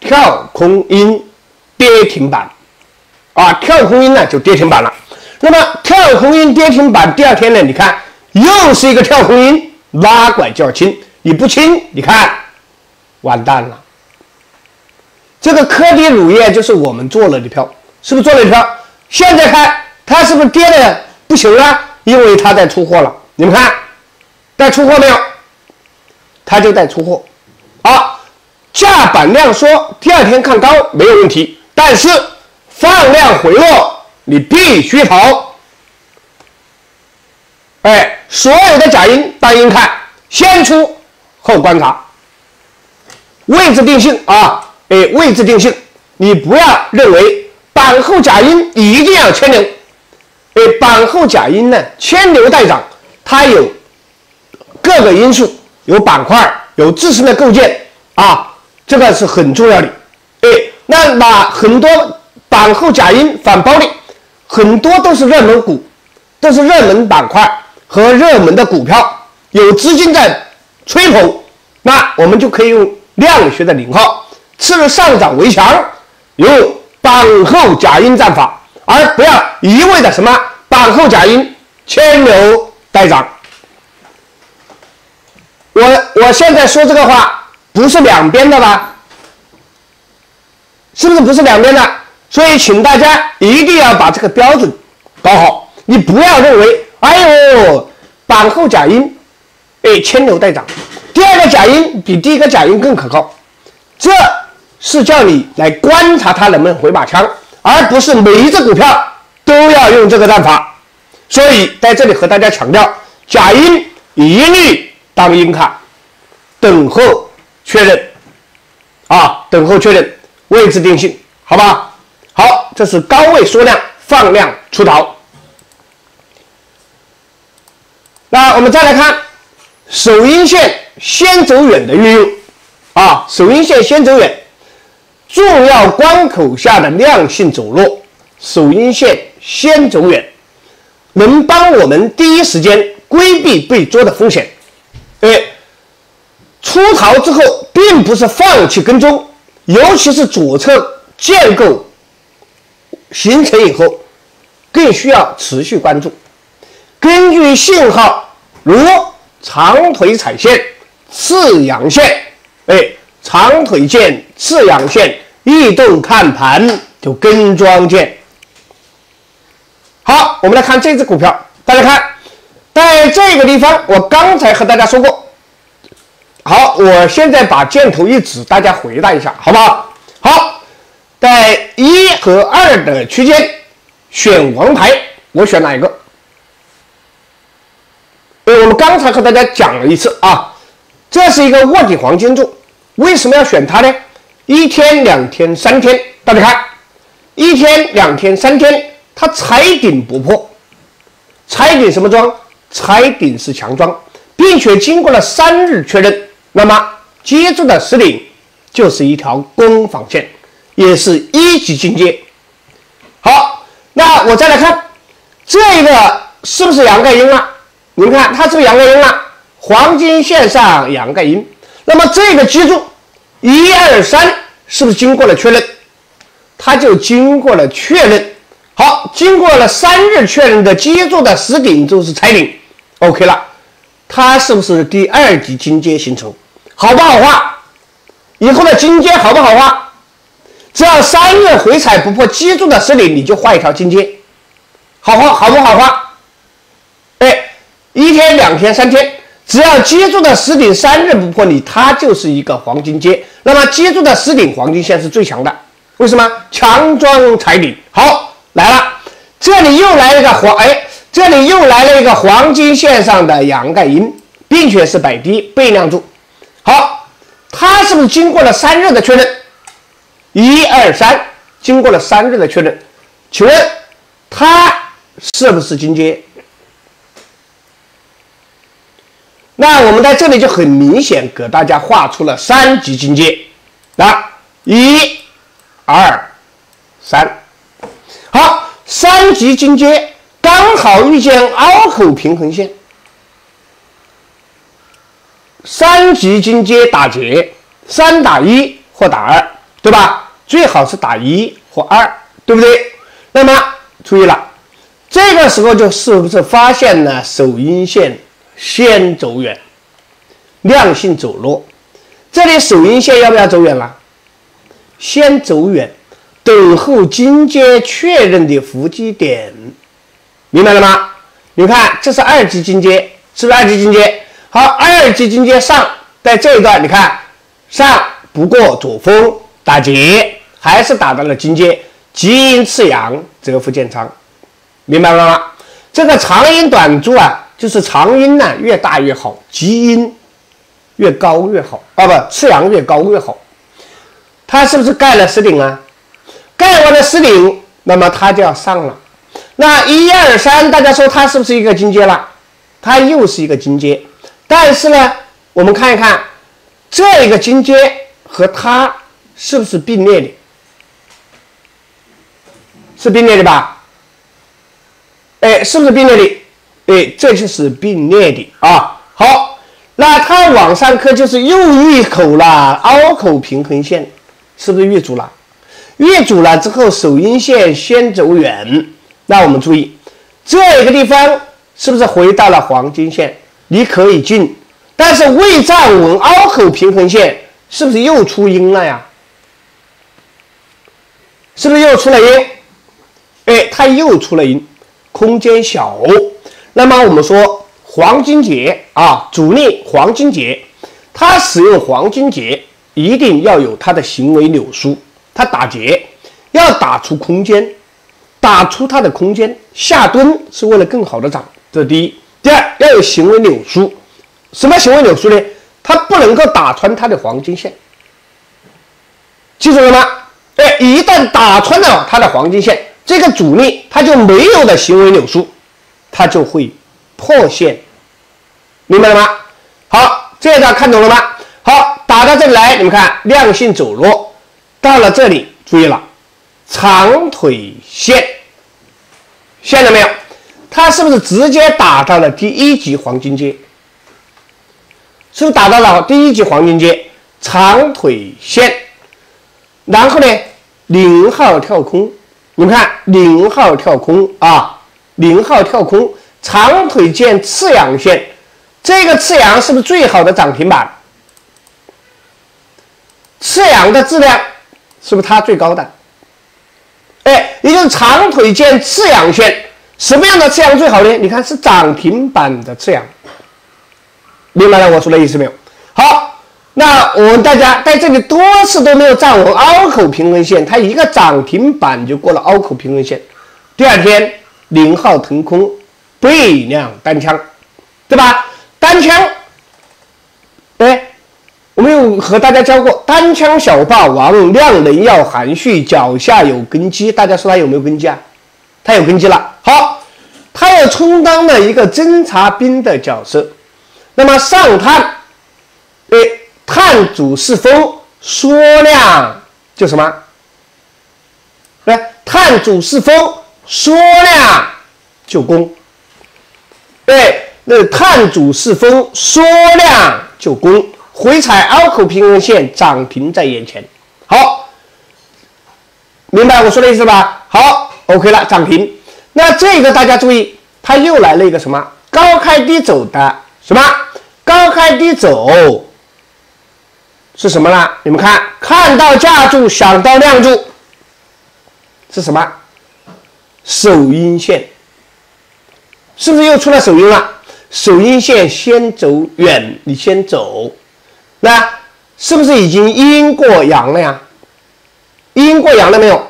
跳空阴跌停板，啊，跳空阴呢就跌停板了。那么跳空阴跌停板，第二天呢，你看又是一个跳空阴，拉拐就要清，你不清，你看完蛋了。这个科迪乳业就是我们做了的票，是不是做了的票？现在看它是不是跌的不行了？因为它在出货了。你们看，在出货没有？它就在出货。啊，价板量缩，第二天看高没有问题。但是放量回落，你必须逃。哎，所有的假阴当阴看，先出后观察，位置定性啊！哎，位置定性，你不要认为。板后假阴一定要牵牛，哎，板后假阴呢，牵牛带涨，它有各个因素，有板块，有自身的构建啊，这个是很重要的。哎，那把很多板后假阴反包的，很多都是热门股，都是热门板块和热门的股票，有资金在吹捧，那我们就可以用量学的领号，次日上涨为强，用。板后假阴战法，而不要一味的什么板后假阴牵牛待涨。我我现在说这个话不是两边的吧？是不是不是两边的？所以请大家一定要把这个标准搞好。你不要认为，哎呦，板后假阴，哎，牵牛带涨。第二个假阴比第一个假阴更可靠，这。是叫你来观察它能不能回马枪，而不是每一只股票都要用这个战法。所以在这里和大家强调，假阴一律当阴看，等候确认，啊，等候确认位置定性，好吧？好，这是高位缩量放量出逃。那我们再来看首阴线先走远的运用，啊，首阴线先走远。重要关口下的量性走弱，首阴线先走远，能帮我们第一时间规避被捉的风险。哎，出逃之后，并不是放弃跟踪，尤其是左侧建构形成以后，更需要持续关注。根据信号，如长腿踩线、次阳线，哎。长腿剑、次阳线，异动看盘就跟庄见。好，我们来看这只股票，大家看，在这个地方，我刚才和大家说过。好，我现在把箭头一指，大家回答一下，好不好？好，在一和二的区间选王牌，我选哪一个？我们刚才和大家讲了一次啊，这是一个卧底黄金柱。为什么要选它呢？一天、两天、三天，大家看，一天、两天、三天，它踩顶不破，踩顶什么桩？踩顶是强装，并且经过了三日确认，那么接住的实顶就是一条攻防线，也是一级进阶。好，那我再来看这个是不是阳盖阴了？你们看它是不是阳盖阴了？黄金线上阳盖阴。那么这个记住，一二三是不是经过了确认？它就经过了确认。好，经过了三日确认的基柱的实顶就是踩顶，OK 了。它是不是第二级金阶形成？好不好画？以后的金阶好不好画？只要三日回踩不破基柱的实顶，你就画一条金阶，好画好不好画？哎一天、两天、三天，只要基柱的实顶三日不破你，它就是一个黄金阶。那么基柱的实顶黄金线是最强的，为什么？强装踩底。好，来了，这里又来了个黄，哎，这里又来了一个黄金线上的阳盖阴，并且是摆低背量柱。好，它是不是经过了三日的确认？一二三，经过了三日的确认，请问它是不是金阶？那我们在这里就很明显给大家画出了三级金阶，啊，一、二、三，好，三级金阶刚好遇见凹口平衡线，三级金阶打劫，三打一或打二，对吧？最好是打一或二，对不对？那么注意了，这个时候就是不是发现了首阴线？先走远，量性走弱。这里首阴线要不要走远了？先走远，等候金阶确认的伏击点，明白了吗？你看，这是二级金阶，是不是二级金阶？好，二级金阶上，在这一段，你看上不过左峰打劫，还是打到了金阶，极阴次阳则复建仓，明白了吗？这个长阴短柱啊。就是长阴呢越大越好，极阴越高越好啊，不次阳越高越好。它是不是盖了实顶啊？盖完了实顶，那么它就要上了。那一二三，大家说它是不是一个金阶了？它又是一个金阶，但是呢，我们看一看这个金阶和它是不是并列的？是并列的吧？哎，是不是并列的？哎，这就是并列的啊。好，那它往上刻就是又遇口了，凹口平衡线是不是遇阻了？遇阻了之后，首阴线先走远。那我们注意这个地方是不是回到了黄金线？你可以进，但是未站稳凹口平衡线，是不是又出阴了呀？是不是又出了阴？哎，它又出了阴，空间小。那么我们说黄金节啊，主力黄金节，它使用黄金节一定要有它的行为柳树，他打结要打出空间，打出它的空间下蹲是为了更好的涨，这是第一。第二要有行为柳树，什么行为柳树呢？它不能够打穿它的黄金线，记住了吗？哎，一旦打穿了它的黄金线，这个主力它就没有了行为柳树。它就会破线，明白了吗？好，这一段看懂了吗？好，打到这里来，你们看量性走弱，到了这里，注意了，长腿线，现了没有？它是不是直接打到了第一级黄金阶？是不是打到了第一级黄金阶？长腿线，然后呢，零号跳空，你们看零号跳空啊。零号跳空，长腿见次阳线，这个次阳是不是最好的涨停板？次阳的质量是不是它最高的？哎，也就是长腿见次阳线，什么样的次阳最好呢？你看是涨停板的次阳，明白了我说的意思没有？好，那我们大家在这里多次都没有站稳凹口平衡线，它一个涨停板就过了凹口平衡线，第二天。零号腾空，背量单枪，对吧？单枪，哎，没有和大家教过，单枪小霸王量能要含蓄，脚下有根基。大家说他有没有根基啊？他有根基了。好，他要充当了一个侦察兵的角色。那么上探，哎，探主是风，缩量就什么？来，探主是风。缩量就攻，对，那探主是风，缩量就攻，回踩凹口平衡线，涨停在眼前。好，明白我说的意思吧？好，OK 了，涨停。那这个大家注意，它又来了一个什么？高开低走的什么？高开低走是什么呢？你们看，看到架柱，想到量柱，是什么？首阴线是不是又出了首阴了？首阴线先走远，你先走，那是不是已经阴过阳了呀？阴过阳了没有？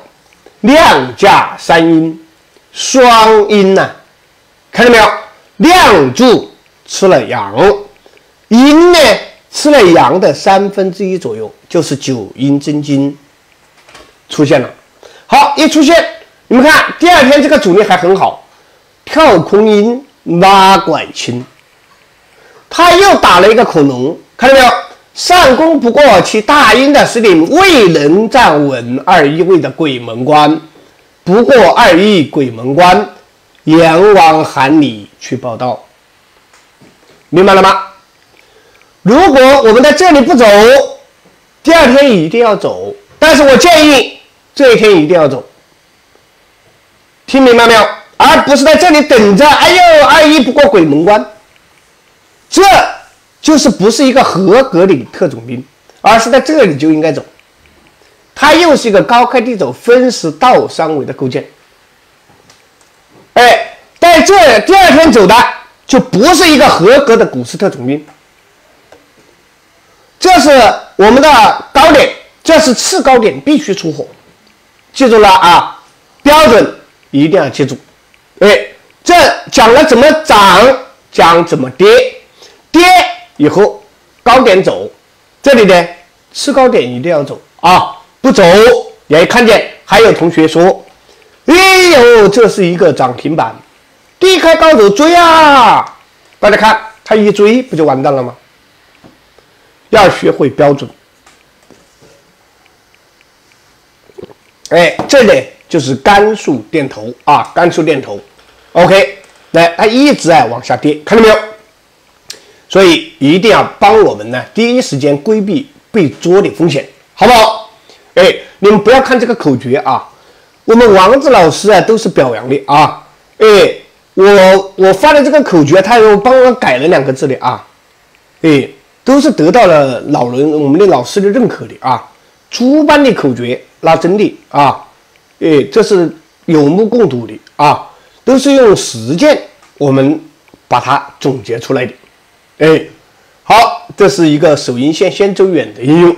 量价三阴，双阴呐，看到没有？量柱吃了阳，阴呢吃了阳的三分之一左右，就是九阴真经出现了。好，一出现，你们看第二天这个主力还很好，跳空阴拉拐清，他又打了一个恐龙，看到没有？上攻不过其大阴的时令未能站稳二一位的鬼门关，不过二一鬼门关，阎王喊你去报道，明白了吗？如果我们在这里不走，第二天一定要走。但是我建议这一天一定要走，听明白没有？而不是在这里等着。哎呦，二一不过鬼门关，这。就是不是一个合格的特种兵，而是在这里就应该走。它又是一个高开低走、分时倒三维的构建。哎，在这第二天走的就不是一个合格的股市特种兵。这是我们的高点，这是次高点，必须出货。记住了啊，标准一定要记住。哎，这讲了怎么涨，讲怎么跌，跌。以后高点走，这里呢次高点一定要走啊！不走，也看见还有同学说：“哎呦，这是一个涨停板，低开高走追啊！”大家看，他一追不就完蛋了吗？要学会标准。哎，这里就是甘肃电头啊，甘肃电头。OK，来，它一直哎往下跌，看到没有？所以一定要帮我们呢，第一时间规避被捉的风险，好不好？哎，你们不要看这个口诀啊，我们王子老师啊都是表扬的啊。哎，我我发的这个口诀，他又帮我改了两个字的啊。哎，都是得到了老人我们的老师的认可的啊。诸般的口诀，那真的啊，哎，这是有目共睹的啊，都是用实践我们把它总结出来的。哎，好，这是一个首阴线先走远的应用。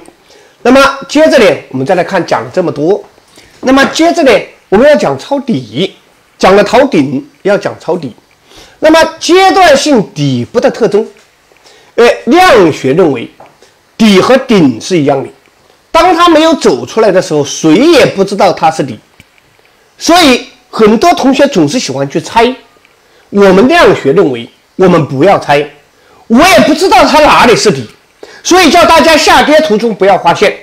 那么接着呢，我们再来看讲了这么多。那么接着呢，我们要讲抄底，讲了抄顶，要讲抄底。那么阶段性底部的特征，哎，量学认为底和顶是一样的。当它没有走出来的时候，谁也不知道它是底。所以很多同学总是喜欢去猜。我们量学认为，我们不要猜。我也不知道它哪里是底，所以叫大家下跌途中不要画线。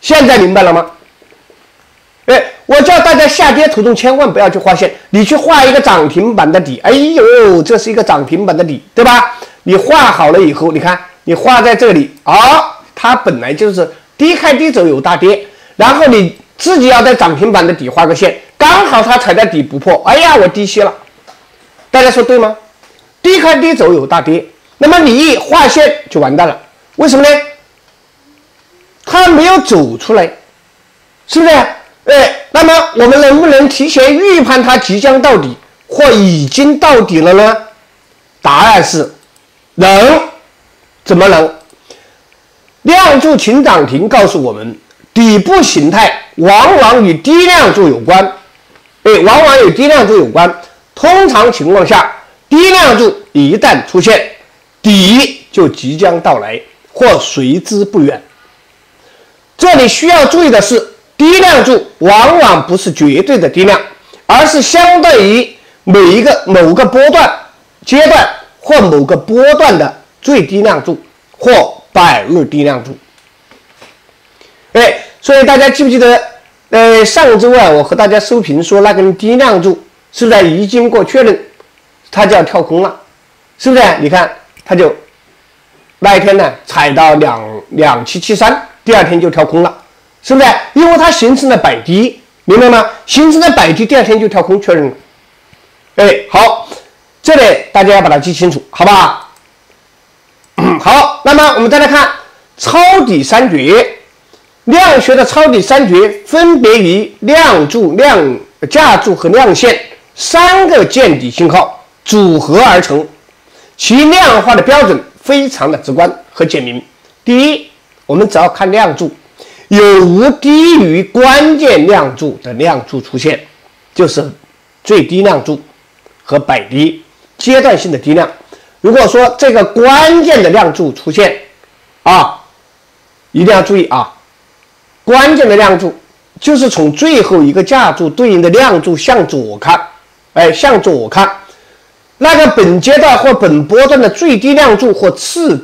现在明白了吗？哎，我叫大家下跌途中千万不要去画线，你去画一个涨停板的底。哎呦，这是一个涨停板的底，对吧？你画好了以后，你看你画在这里啊，它本来就是低开低走有大跌，然后你自己要在涨停板的底画个线，刚好它踩在底不破，哎呀，我低吸了。大家说对吗？低开低走有大跌。那么你一划线就完蛋了，为什么呢？它没有走出来，是不是？哎，那么我们能不能提前预判它即将到底或已经到底了呢？答案是能。怎么能？量柱请涨停告诉我们，底部形态往往与低量柱有关。哎，往往与低量柱有关。通常情况下，低量柱一旦出现，底就即将到来，或随之不远。这里需要注意的是，低量柱往往不是绝对的低量，而是相对于每一个某个波段阶段或某个波段的最低量柱或百日低量柱。哎，所以大家记不记得？呃，上周啊，我和大家收评说那根低量柱是在已经过确认，它就要跳空了，是不是？你看。它就那一天呢，踩到两两七七三，第二天就跳空了，是不是？因为它形成了摆低，明白吗？形成了摆低，第二天就跳空确认了。哎，好，这里大家要把它记清楚，好不好？好，那么我们再来看抄底三绝，量学的抄底三绝分别于量柱、量价柱和量线三个见底信号组合而成。其量化的标准非常的直观和简明。第一，我们只要看量柱有无低于关键量柱的量柱出现，就是最低量柱和百低阶段性的低量。如果说这个关键的量柱出现，啊，一定要注意啊，关键的量柱就是从最后一个架柱对应的量柱向左看，哎，向左看。那个本阶段或本波段的最低量柱或次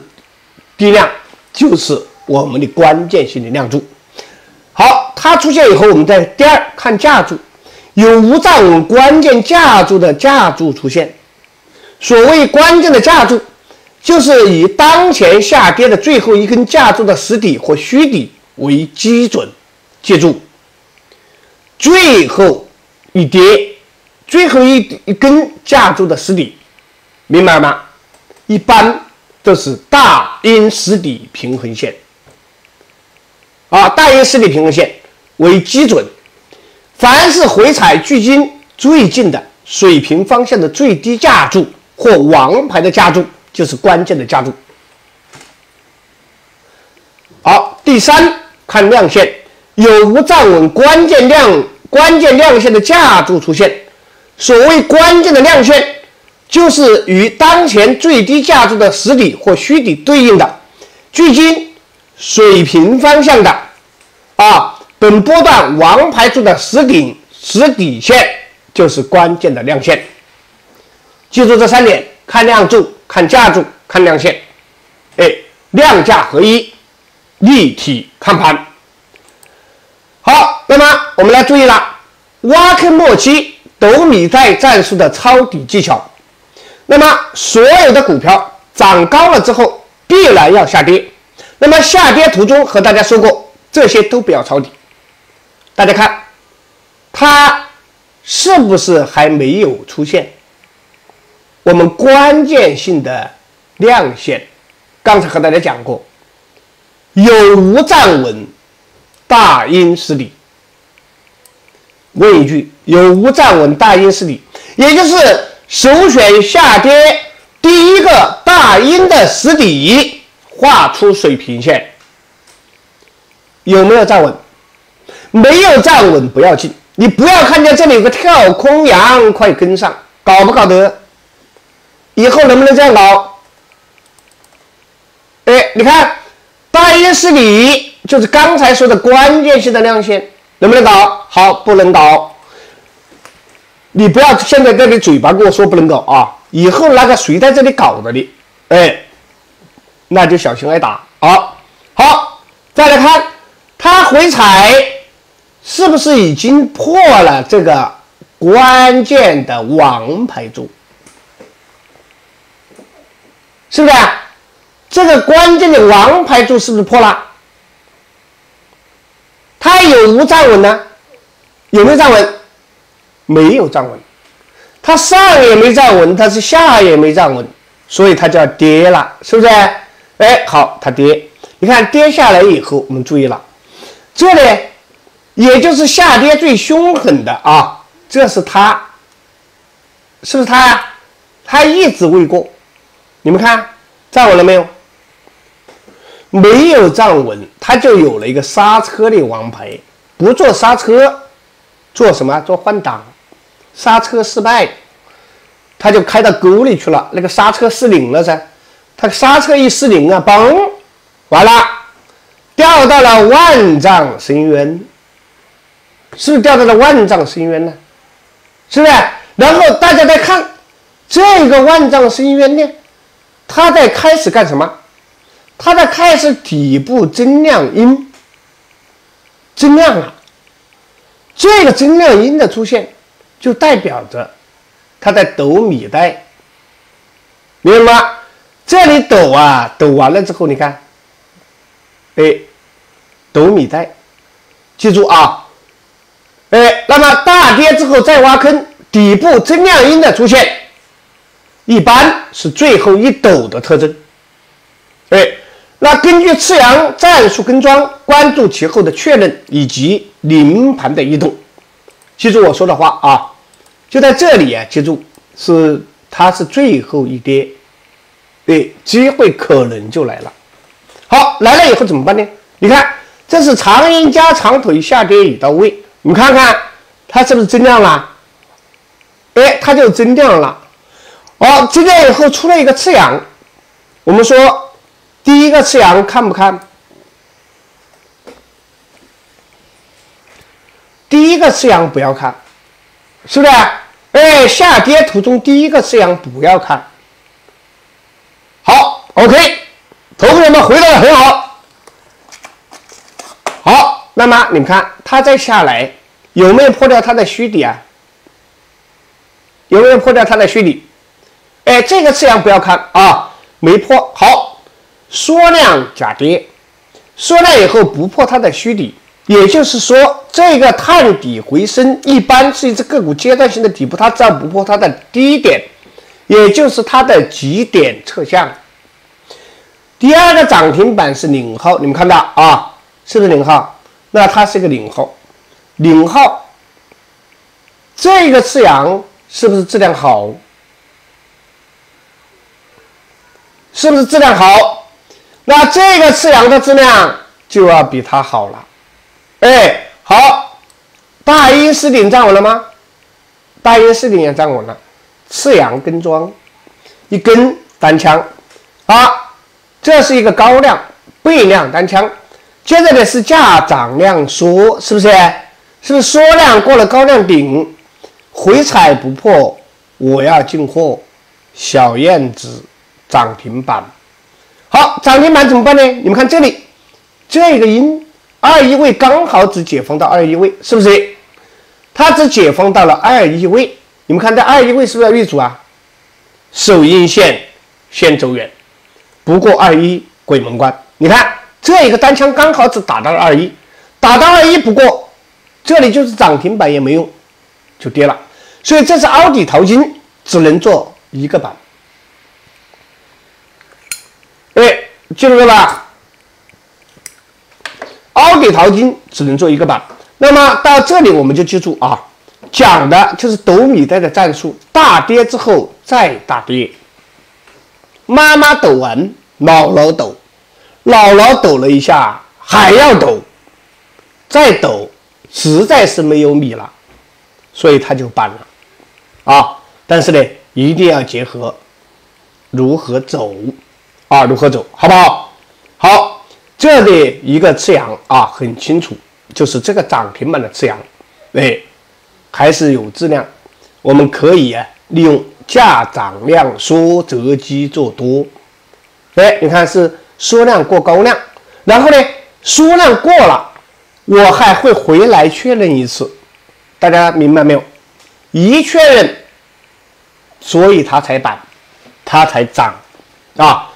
低量，就是我们的关键性的量柱。好，它出现以后，我们在第二看架柱，有无站稳关键架柱的架柱出现。所谓关键的架柱，就是以当前下跌的最后一根架柱的实底或虚底为基准。记住，最后一跌。最后一一根架柱的实底，明白吗？一般都是大阴实底平衡线，啊，大阴实底平衡线为基准。凡是回踩距今最近的水平方向的最低架柱或王牌的架柱，就是关键的架柱。好，第三看量线有无站稳关键量关键量线的架柱出现。所谓关键的量线，就是与当前最低价值的实底或虚底对应的，距今水平方向的，啊，本波段王牌柱的实顶实底线就是关键的量线。记住这三点：看量柱、看价柱、看量线。哎，量价合一，立体看盘。好，那么我们来注意了，挖坑末期。斗米袋战术的抄底技巧。那么，所有的股票涨高了之后，必然要下跌。那么，下跌途中和大家说过，这些都不要抄底。大家看，它是不是还没有出现我们关键性的量线？刚才和大家讲过，有无站稳大阴实底？问一句：有无站稳大阴实底？也就是首选下跌第一个大阴的实底，画出水平线，有没有站稳？没有站稳不要进，你不要看见这里有个跳空阳，快跟上，搞不搞得？以后能不能这样搞？哎，你看大阴实底就是刚才说的关键性的量线。能不能搞好？不能搞。你不要现在在你嘴巴跟我说不能搞啊！以后那个谁在这里搞的你，哎，那就小心挨打。好，好，再来看它回踩是不是已经破了这个关键的王牌柱？是不是？这个关键的王牌柱是不是破了？它有无站稳呢？有没有站稳？没有站稳。它上也没站稳，它是下也没站稳，所以它叫跌了，是不是？哎，好，它跌。你看跌下来以后，我们注意了，这里也就是下跌最凶狠的啊，这是它，是不是它呀？它一直未过，你们看站稳了没有？没有站稳，他就有了一个刹车的王牌。不做刹车，做什么？做换挡。刹车失败，他就开到沟里去了。那个刹车失灵了噻。他刹车一失灵啊，嘣，完了，掉到了万丈深渊。是不是掉到了万丈深渊呢？是不是？然后大家再看这个万丈深渊呢，它在开始干什么？它在开始底部增量阴，增量了。这个增量阴的出现，就代表着它在抖米袋，明白吗？这里抖啊，抖完了之后，你看，哎，抖米袋，记住啊，哎，那么大跌之后再挖坑，底部增量阴的出现，一般是最后一抖的特征，哎。那根据次阳战术跟庄，关注其后的确认以及临盘的异动。记住我说的话啊，就在这里啊，记住是它是最后一跌，对，机会可能就来了。好，来了以后怎么办呢？你看，这是长阴加长腿下跌已到位，你看看它是不是增量了？哎，它就增量了。好，增量以后出了一个次阳，我们说第一个次阳看不看？第一个次阳不要看，是不是？哎，下跌途中第一个次阳不要看。好，OK，投资人们回答的很好。好，那么你们看，它再下来有没有破掉它的虚底啊？有没有破掉它的虚底？哎，这个次阳不要看啊，没破。好，缩量假跌，缩量以后不破它的虚底。也就是说，这个探底回升一般是一只个股阶段性的底部，它只要不破它的低点，也就是它的极点侧向。第二个涨停板是领号，你们看到啊，是不是领号？那它是一个领号，领号这个次阳是不是质量好？是不是质量好？那这个次阳的质量就要比它好了。哎，好，大阴四顶站稳了吗？大阴四顶也站稳了，次阳跟庄，一根单枪，啊，这是一个高量背量单枪，接着呢是价涨量缩，是不是？是不是缩量过了高量顶，回踩不破，我要进货，小燕子涨停板，好，涨停板怎么办呢？你们看这里，这个阴。二一位刚好只解封到二一位，是不是？它只解封到了二一位，你们看这二一位是不是要遇阻啊？守阴线先走远，不过二一鬼门关。你看这一个单枪刚好只打到了二一，打到二一，不过这里就是涨停板也没用，就跌了。所以这是凹底淘金，只能做一个板。哎，记住了吧？凹底淘金只能做一个板，那么到这里我们就记住啊，讲的就是斗米袋的战术，大跌之后再大跌，妈妈抖完，姥姥抖，姥姥抖了一下还要抖，再抖实在是没有米了，所以他就搬了。啊，但是呢一定要结合如何走。啊，如何走好不好？好。这里一个次阳啊，很清楚，就是这个涨停板的次阳，哎，还是有质量。我们可以啊，利用价涨量缩择机做多。哎，你看是缩量过高量，然后呢，缩量过了，我还会回来确认一次。大家明白没有？一确认，所以它才板，它才涨啊，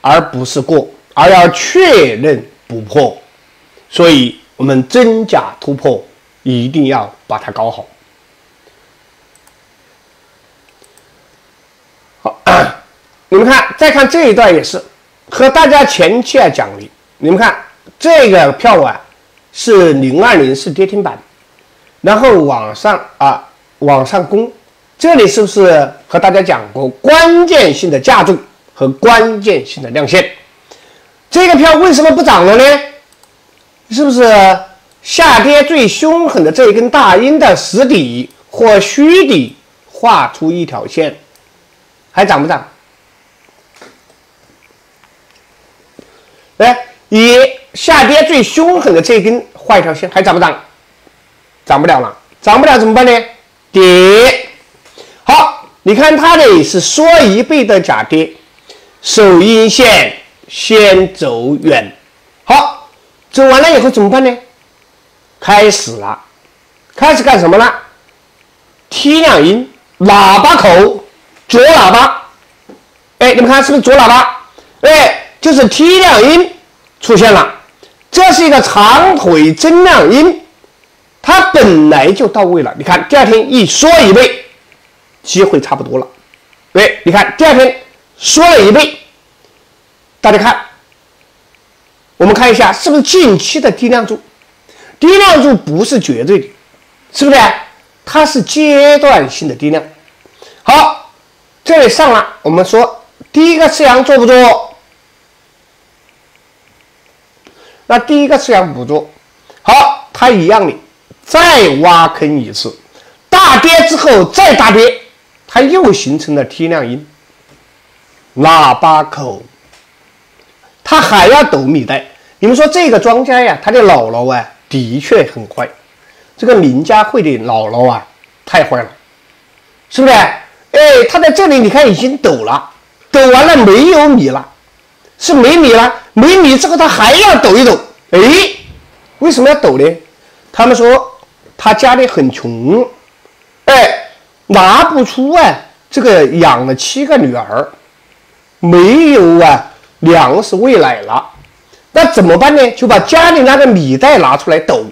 而不是过。而要确认不破，所以我们真假突破一定要把它搞好。好，你们看，再看这一段也是和大家前期啊讲的。你们看这个票啊是零二零是跌停板，然后往上啊往上攻，这里是不是和大家讲过关键性的价重和关键性的量线？这个票为什么不涨了呢？是不是下跌最凶狠的这一根大阴的实底或虚底画出一条线，还涨不涨？来，以下跌最凶狠的这根画一条线，还涨不涨？涨不了了，涨不了怎么办呢？跌。好，你看它的是缩一倍的假跌，手阴线。先走远，好，走完了以后怎么办呢？开始了，开始干什么了？T 两音，喇叭口，左喇叭，哎，你们看是不是左喇叭？哎，就是 T 两音出现了，这是一个长腿增量阴，它本来就到位了。你看第二天一缩一倍，机会差不多了。哎，你看第二天缩了一倍。大家看，我们看一下是不是近期的低量柱？低量柱不是绝对的，是不是？它是阶段性的低量。好，这里上了，我们说第一个次阳做不做？那第一个次阳不做，好，它一样的，再挖坑一次，大跌之后再大跌，它又形成了梯量阴，喇叭口，他还要抖米袋。你们说这个庄家呀，他的姥姥啊，的确很坏。这个林家慧的姥姥啊，太坏了，是不是？哎，他在这里，你看已经抖了，抖完了没有米了，是没米了，没米之后他还要抖一抖。哎，为什么要抖呢？他们说他家里很穷，哎，拿不出啊，这个养了七个女儿，没有啊粮食喂奶了。那怎么办呢？就把家里那个米袋拿出来抖，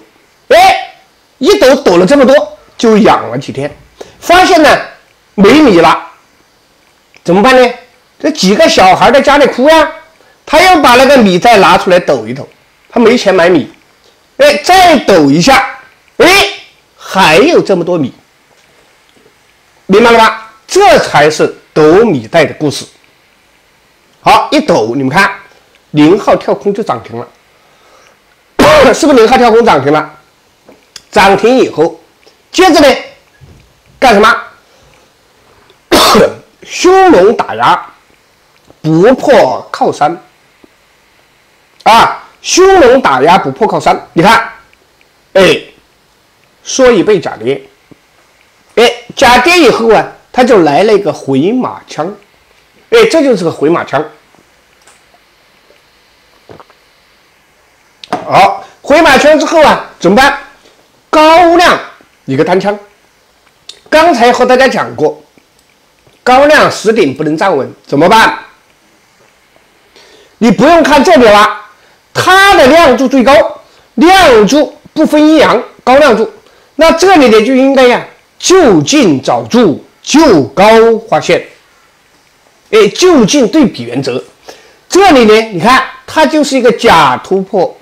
哎，一抖抖了这么多，就养了几天，发现呢没米了，怎么办呢？这几个小孩在家里哭呀，他又把那个米袋拿出来抖一抖，他没钱买米，哎，再抖一下，哎，还有这么多米，明白了吧？这才是抖米袋的故事。好，一抖，你们看。零号跳空就涨停了，是不是零号跳空涨停了？涨停以后，接着呢，干什么？凶龙打压，不破靠山。啊，凶龙打压不破靠山，你看，哎，说一倍假跌，哎，假跌以后啊，他就来了一个回马枪，哎，这就是个回马枪。好，回马枪之后啊，怎么办？高量一个单枪。刚才和大家讲过，高量实顶不能站稳，怎么办？你不用看这里了，它的量柱最高，量柱不分阴阳，高量柱。那这里呢就应该呀，就近找柱，就高画线。哎，就近对比原则。这里呢，你看它就是一个假突破。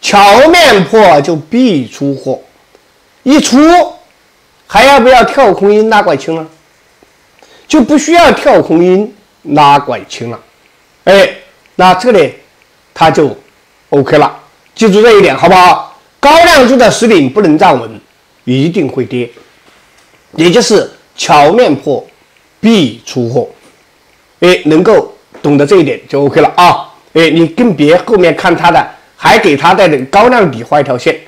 桥面破就必出货，一出还要不要跳空阴拉拐清了？就不需要跳空阴拉拐清了。哎，那这里它就 OK 了。记住这一点好不好？高量柱的实顶不能站稳，一定会跌，也就是桥面破必出货。哎，能够懂得这一点就 OK 了啊！哎，你更别后面看它的。还给它在高量底画一条线，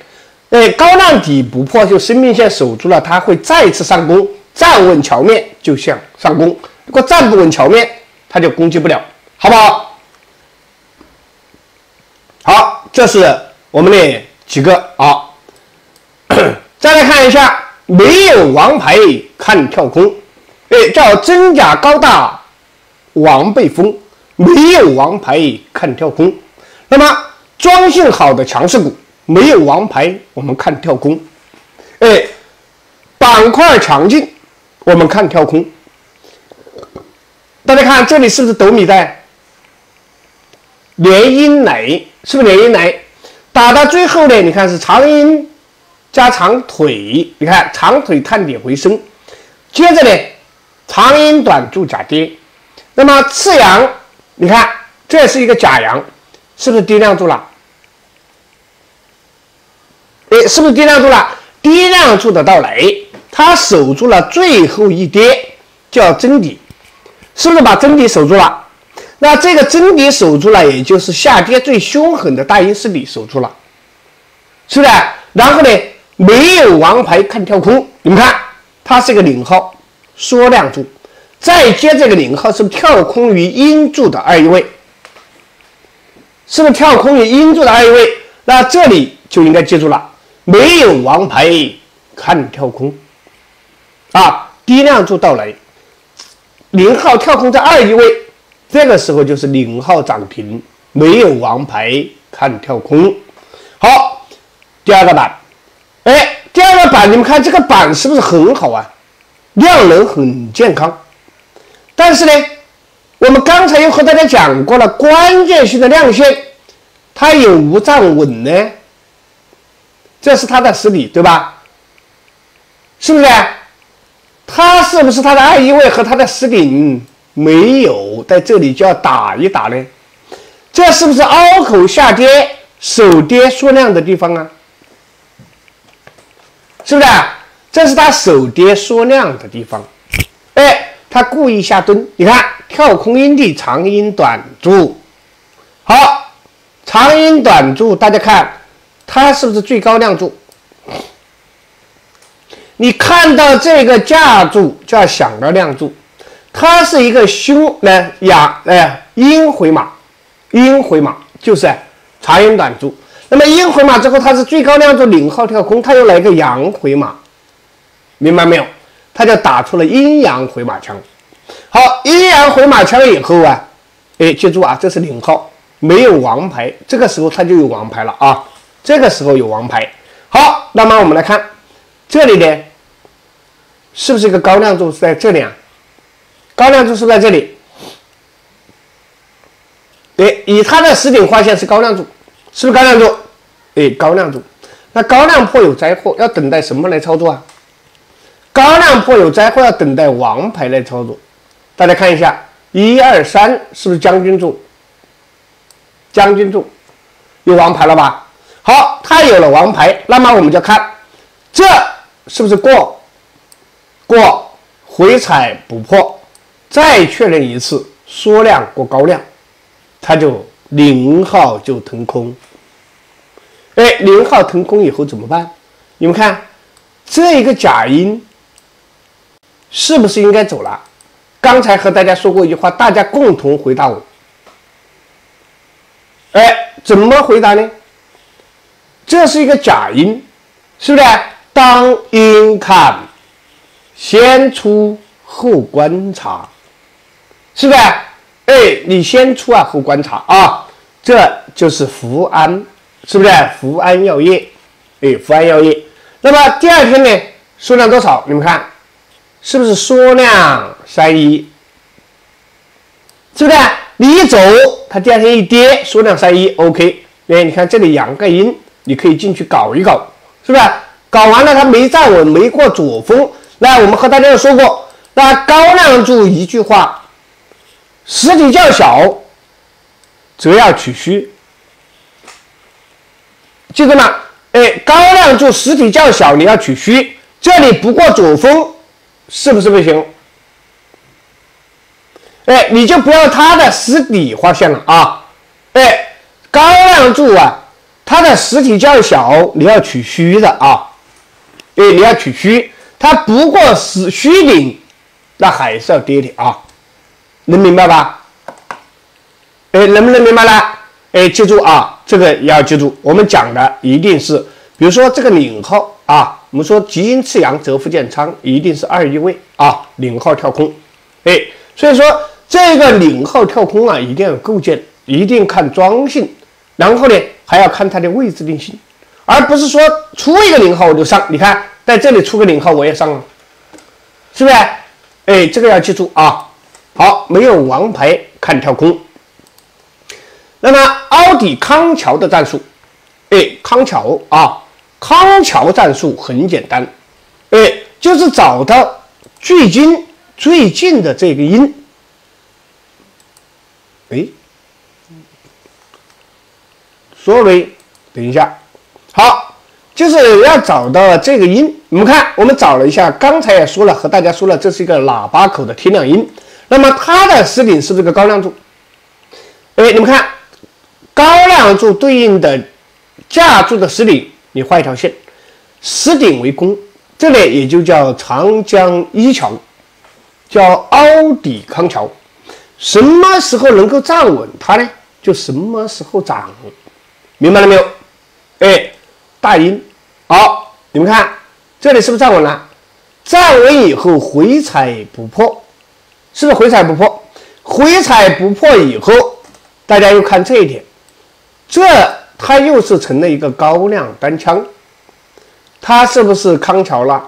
哎，高量底不破就生命线守住了，它会再次上攻，站稳桥面就向上攻。如果站不稳桥面，它就攻击不了，好不好？好，这是我们的几个啊。再来看一下，没有王牌看跳空，哎，叫真假高大王被封，没有王牌看跳空，那么。庄性好的强势股没有王牌，我们看跳空。哎，板块强劲，我们看跳空。大家看这里是不是斗米在？连阴来，是不是连阴来？打到最后呢？你看是长阴加长腿，你看长腿探底回升，接着呢长阴短柱假跌。那么次阳，你看这是一个假阳，是不是低量柱了？哎，是不是低量柱了？低量柱的到来，它守住了最后一跌，叫真底，是不是把真底守住了？那这个真底守住了，也就是下跌最凶狠的大阴势力守住了，是不是？然后呢，没有王牌看跳空，你们看，它是个领号缩量柱，再接这个零号，是不是跳空于阴柱的二一位？是不是跳空于阴柱的二一位？那这里就应该记住了。没有王牌看跳空啊，低量柱到来，零号跳空在二一位，这个时候就是零号涨停。没有王牌看跳空，好，第二个板，哎，第二个板，你们看这个板是不是很好啊？量能很健康，但是呢，我们刚才又和大家讲过了，关键性的量线，它有无站稳呢？这是它的实体，对吧？是不是？它是不是它的二一位和它的实顶没有在这里就要打一打呢？这是不是凹口下跌、首跌缩量的地方啊？是不是？这是它首跌缩量的地方。哎，它故意下蹲，你看跳空阴地，长阴短柱。好，长阴短柱，大家看它是不是最高量柱？你看到这个架柱就要想到量柱，它是一个凶呢阳哎阴回马。阴回马就是长阴短柱，那么阴回马之后，它是最高量柱领号跳空，它又来一个阳回马，明白没有？他就打出了阴阳回马枪。好，阴阳回马枪以后啊，哎，记住啊，这是领号，没有王牌，这个时候它就有王牌了啊，这个时候有王牌。好，那么我们来看这里呢，是不是一个高亮柱是在这里啊？高亮柱是在这里。哎，以它的实顶画线是高亮柱，是不是高亮柱？哎，高亮柱。那高亮破有灾祸，要等待什么来操作啊？高量破有灾祸，要等待王牌来操作。大家看一下，一二三，是不是将军柱？将军柱有王牌了吧？好，它有了王牌，那么我们就看这是不是过？过回踩不破，再确认一次缩量过高量。它就零号就腾空，哎，零号腾空以后怎么办？你们看这一个假阴是不是应该走了？刚才和大家说过一句话，大家共同回答我。哎，怎么回答呢？这是一个假阴，是不是？当阴看，先出后观察，是不是？哎，你先出啊，后观察啊，这就是福安，是不是？福安药业，哎，福安药业。那么第二天呢，数量多少？你们看，是不是缩量三一？是不是？你一走，它第二天一跌，缩量三一，OK。哎，你看这里阳个阴，你可以进去搞一搞，是不是？搞完了它没站稳，没过左峰。那我们和大家说过，那高量柱一句话。实体较小，则要取虚，记住吗？哎，高量柱实体较小，你要取虚。这里不过左峰，是不是不行？哎，你就不要它的实体画线了啊！哎，高量柱啊，它的实体较小，你要取虚的啊！哎，你要取虚，它不过是虚顶，那还是要跌的啊！能明白吧？哎，能不能明白了？哎，记住啊，这个要记住。我们讲的一定是，比如说这个领号啊，我们说极阴次阳则复建仓，一定是二一位啊，领号跳空。哎，所以说这个领号跳空啊，一定要构建，一定看庄性，然后呢还要看它的位置定性，而不是说出一个领号我就上。你看在这里出个领号我也上了，是不是？哎，这个要记住啊。好，没有王牌看跳空。那么凹底康桥的战术，哎，康桥啊，康桥战术很简单，哎，就是找到距今最近的这个音，哎，sorry，等一下，好，就是要找到这个音。我们看，我们找了一下，刚才也说了，和大家说了，这是一个喇叭口的天亮音。那么它的实顶是这个高亮柱，哎，你们看高亮柱对应的架柱的实顶，你画一条线，实顶为攻，这里也就叫长江一桥，叫凹底康桥。什么时候能够站稳它呢？就什么时候涨，明白了没有？哎，大阴，好，你们看这里是不是站稳了？站稳以后回踩不破。是不是回踩不破？回踩不破以后，大家又看这一点，这它又是成了一个高量单枪，它是不是康桥了？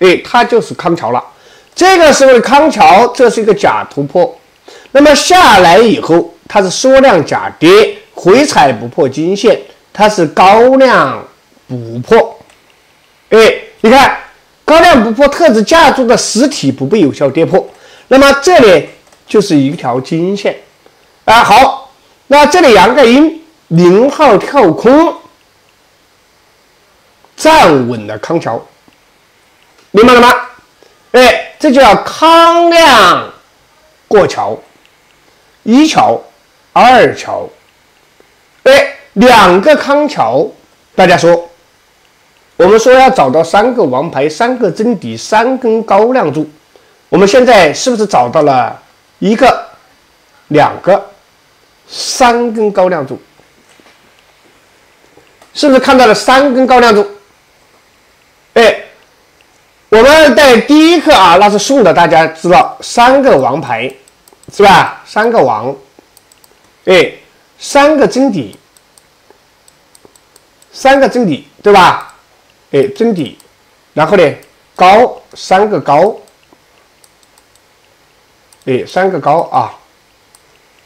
哎，它就是康桥了。这个时候康桥，这是一个假突破。那么下来以后，它是缩量假跌，回踩不破金线，它是高量补破。哎，你看。高量不破，特指架住的实体不被有效跌破。那么这里就是一条金线啊。好，那这里阳盖阴零号跳空站稳了康桥，明白了吗？哎，这叫康亮过桥，一桥、二桥，哎，两个康桥，大家说。我们说要找到三个王牌、三个真底、三根高亮柱，我们现在是不是找到了一个、两个、三根高亮柱？是不是看到了三根高亮柱？哎，我们在第一课啊，那是送的，大家知道三个王牌是吧？三个王，哎，三个真底，三个真底，对吧？哎，真底，然后呢，高三个高，哎，三个高啊，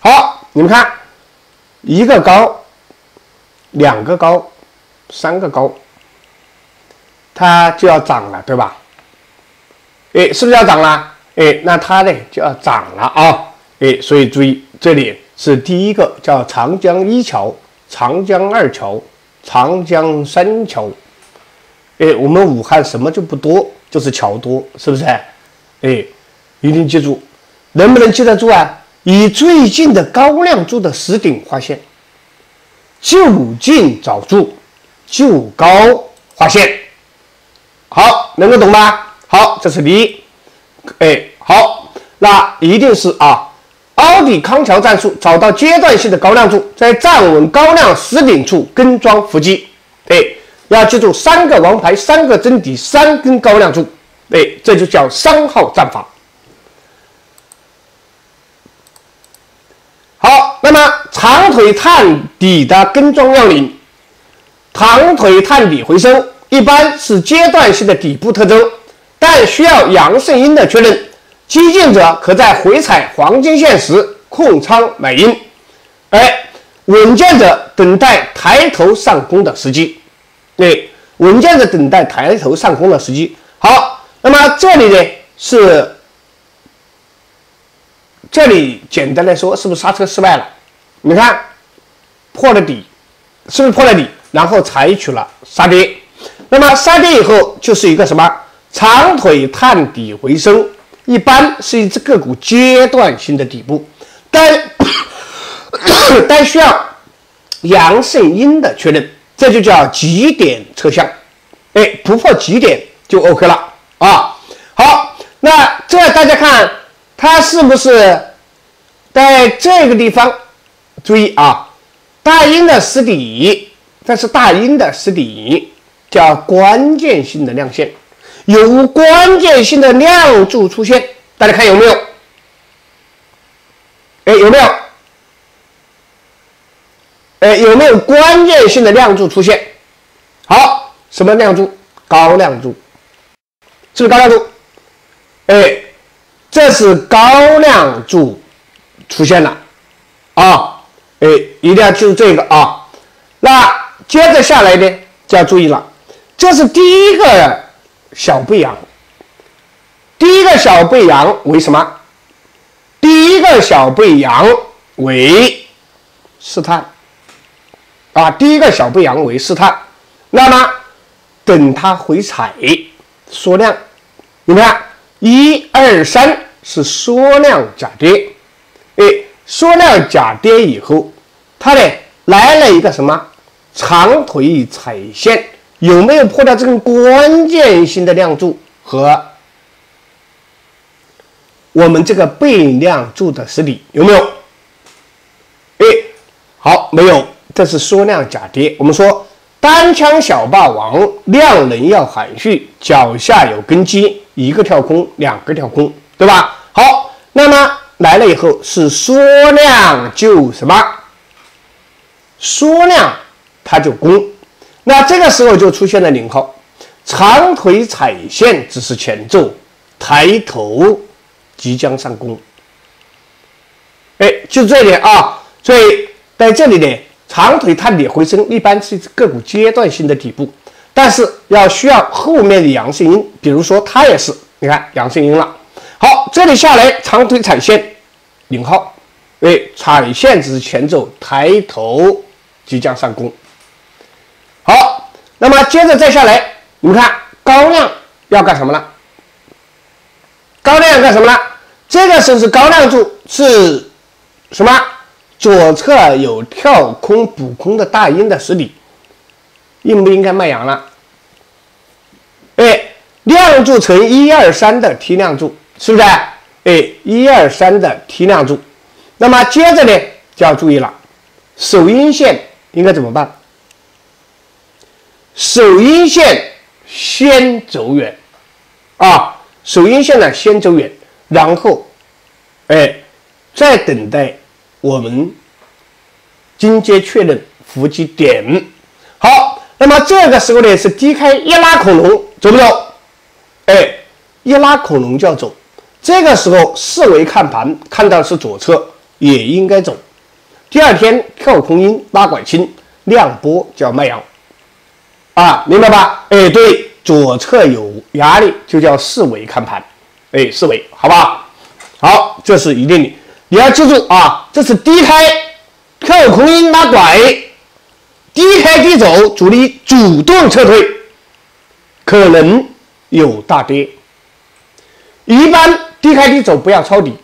好，你们看，一个高，两个高，三个高，它就要涨了，对吧？哎，是不是要涨了？哎，那它呢就要涨了啊！哎，所以注意，这里是第一个叫长江一桥、长江二桥、长江三桥。哎，我们武汉什么就不多，就是桥多，是不是？哎，一定记住，能不能记得住啊？以最近的高亮柱的实顶画线，就近找柱，就高画线。好，能够懂吗？好，这是第一。哎，好，那一定是啊，凹底康桥战术，找到阶段性的高亮柱，在站稳高亮实顶处跟桩伏击。哎。要记住三个王牌，三个真底，三根高亮柱，哎，这就叫三号战法。好，那么长腿探底的跟装要领，长腿探底回升，一般是阶段性的底部特征，但需要阳盛阴的确认。激进者可在回踩黄金线时控仓买阴，哎，稳健者等待抬头上攻的时机。对，稳健的等待抬头上攻的时机。好，那么这里呢是，这里简单来说，是不是刹车失败了？你看破了底，是不是破了底？然后采取了杀跌。那么杀跌以后就是一个什么长腿探底回升，一般是一只个股阶段性的底部，但但 需要阳胜阴的确认。这就叫极点测向，哎，突破极点就 OK 了啊。好，那这大家看它是不是在这个地方？注意啊，大阴的实底，这是大阴的实底，叫关键性的亮线，有无关键性的亮柱出现？大家看有没有？哎，有没有？哎，有没有关键性的亮柱出现？好，什么亮柱？高亮柱，是不是高亮柱？哎，这是高亮柱出现了啊！哎，一定要记住这个啊。那接着下来呢，就要注意了，这是第一个小背阳，第一个小背阳为什么？第一个小背阳为试探。啊，第一个小背阳为试探，那么等它回踩缩量，你看一二三是缩量假跌，哎，缩量假跌以后，它呢来了一个什么？长腿踩线，有没有破掉这根关键性的亮柱和我们这个背亮柱的实体有没有？哎，好，没有。这是缩量假跌。我们说单枪小霸王，量能要含蓄，脚下有根基，一个跳空，两个跳空，对吧？好，那么来了以后是缩量就什么？缩量它就攻。那这个时候就出现了零号长腿踩线，只是前奏，抬头即将上攻。哎，就这点啊。所以在这里呢。长腿探底回升，一般是个股阶段性的底部，但是要需要后面的阳性阴，比如说它也是，你看阳性阴了。好，这里下来长腿踩线，零号，哎，踩线只是前奏，抬头即将上攻。好，那么接着再下来，你们看高量要干什么了？高量干什么了？这个时候是高量柱，是什么？左侧有跳空补空的大阴的实体，应不应该卖阳了？哎，量柱乘一二三的梯量柱，是不是？哎，一二三的梯量柱。那么接着呢，就要注意了，首阴线应该怎么办？首阴线先走远啊，首阴线呢先走远，然后，哎，再等待我们金阶确认伏击点。好，那么这个时候呢是低开一拉恐龙走不走？哎，一拉恐龙就要走。这个时候四维看盘看到是左侧，也应该走。第二天跳空阴拉拐青量波叫卖阳。啊，明白吧？哎，对，左侧有压力就叫四维看盘，哎，四维，好吧？好，这是一定的，你要记住啊，这是低开跳空阴拉拐，低开低走，主力主动撤退，可能有大跌。一般低开低走不要抄底，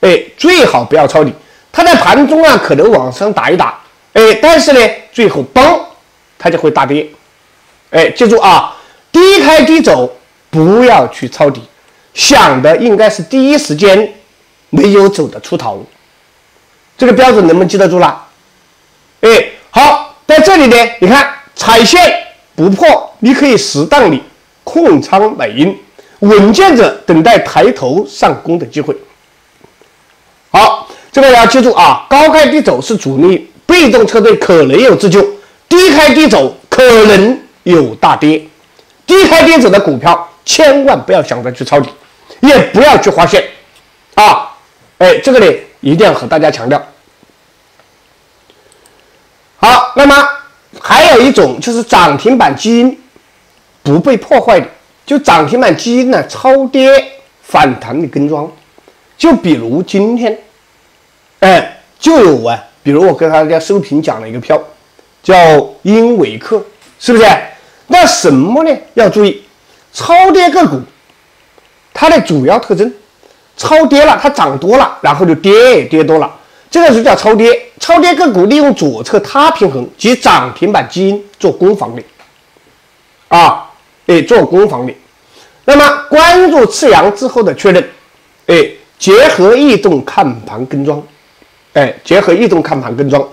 哎，最好不要抄底。它在盘中啊，可能往上打一打，哎，但是呢，最后崩，它就会大跌。哎，记住啊，低开低走，不要去抄底，想的应该是第一时间没有走的出头，这个标准能不能记得住了？哎，好，在这里呢，你看踩线不破，你可以适当的控仓买阴，稳健着等待抬头上攻的机会。好，这个要记住啊，高开低走是主力被动车队，可能有自救；低开低走可能。有大跌，低开低走的股票，千万不要想着去抄底，也不要去划线啊！哎，这个呢一定要和大家强调。好，那么还有一种就是涨停板基因不被破坏的，就涨停板基因呢超跌反弹的跟庄，就比如今天，哎，就有啊，比如我跟大家收评讲了一个票，叫英伟克，是不是？那什么呢？要注意，超跌个股，它的主要特征，超跌了，它涨多了，然后就跌，跌多了，这个是叫超跌。超跌个股利用左侧它平衡及涨停板基因做攻防的，啊，哎，做攻防的。那么关注次阳之后的确认，哎，结合异动看盘跟庄，哎，结合异动看盘跟庄。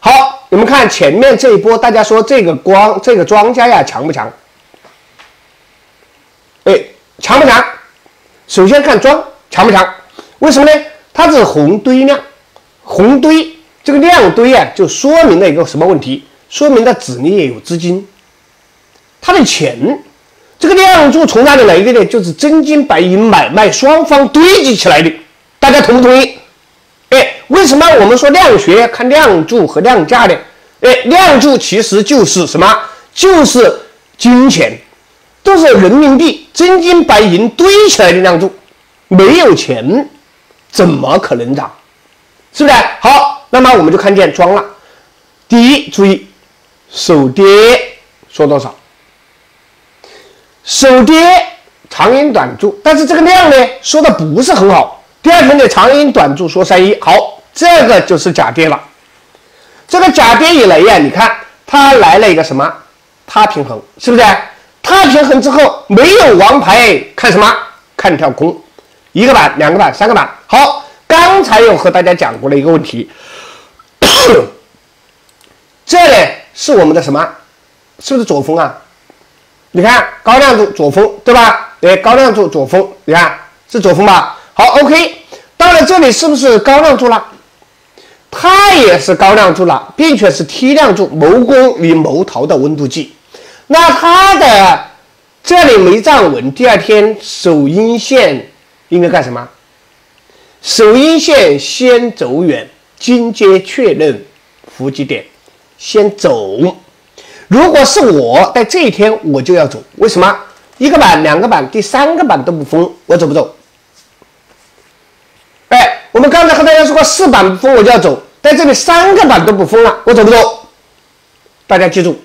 好，你们看前面这一波，大家说这个光这个庄家呀强不强？哎，强不强？首先看庄强不强？为什么呢？它是红堆量，红堆这个量堆啊，就说明了一个什么问题？说明它子里也有资金，它的钱，这个量柱从哪里来的呢？就是真金白银买卖双方堆积起来的，大家同不同意？为什么我们说量学看量柱和量价呢？哎，量柱其实就是什么？就是金钱，都是人民币真金白银堆起来的量柱，没有钱怎么可能涨？是不是？好，那么我们就看见庄了。第一，注意首跌说多少？首跌长阴短柱，但是这个量呢，说的不是很好。第二天的长阴短柱说三一好，这个就是假跌了。这个假跌以来呀，你看它来了一个什么？它平衡是不是？它平衡之后没有王牌，看什么？看跳空，一个板、两个板、三个板。好，刚才有和大家讲过了一个问题，这里是我们的什么？是不是左峰啊？你看高亮柱左峰对吧？哎，高亮柱左峰，你看是左峰吧？好，OK，到了这里是不是高亮柱了？它也是高亮柱了，并且是梯亮柱，谋攻与谋逃的温度计。那它的这里没站稳，第二天守阴线应该干什么？守阴线先走远，金阶确认伏击点，先走。如果是我在这一天，我就要走。为什么？一个板、两个板、第三个板都不封，我走不走？我们刚才和大家说过，四板封我就要走，在这里三个板都不封了，我走不走？大家记住，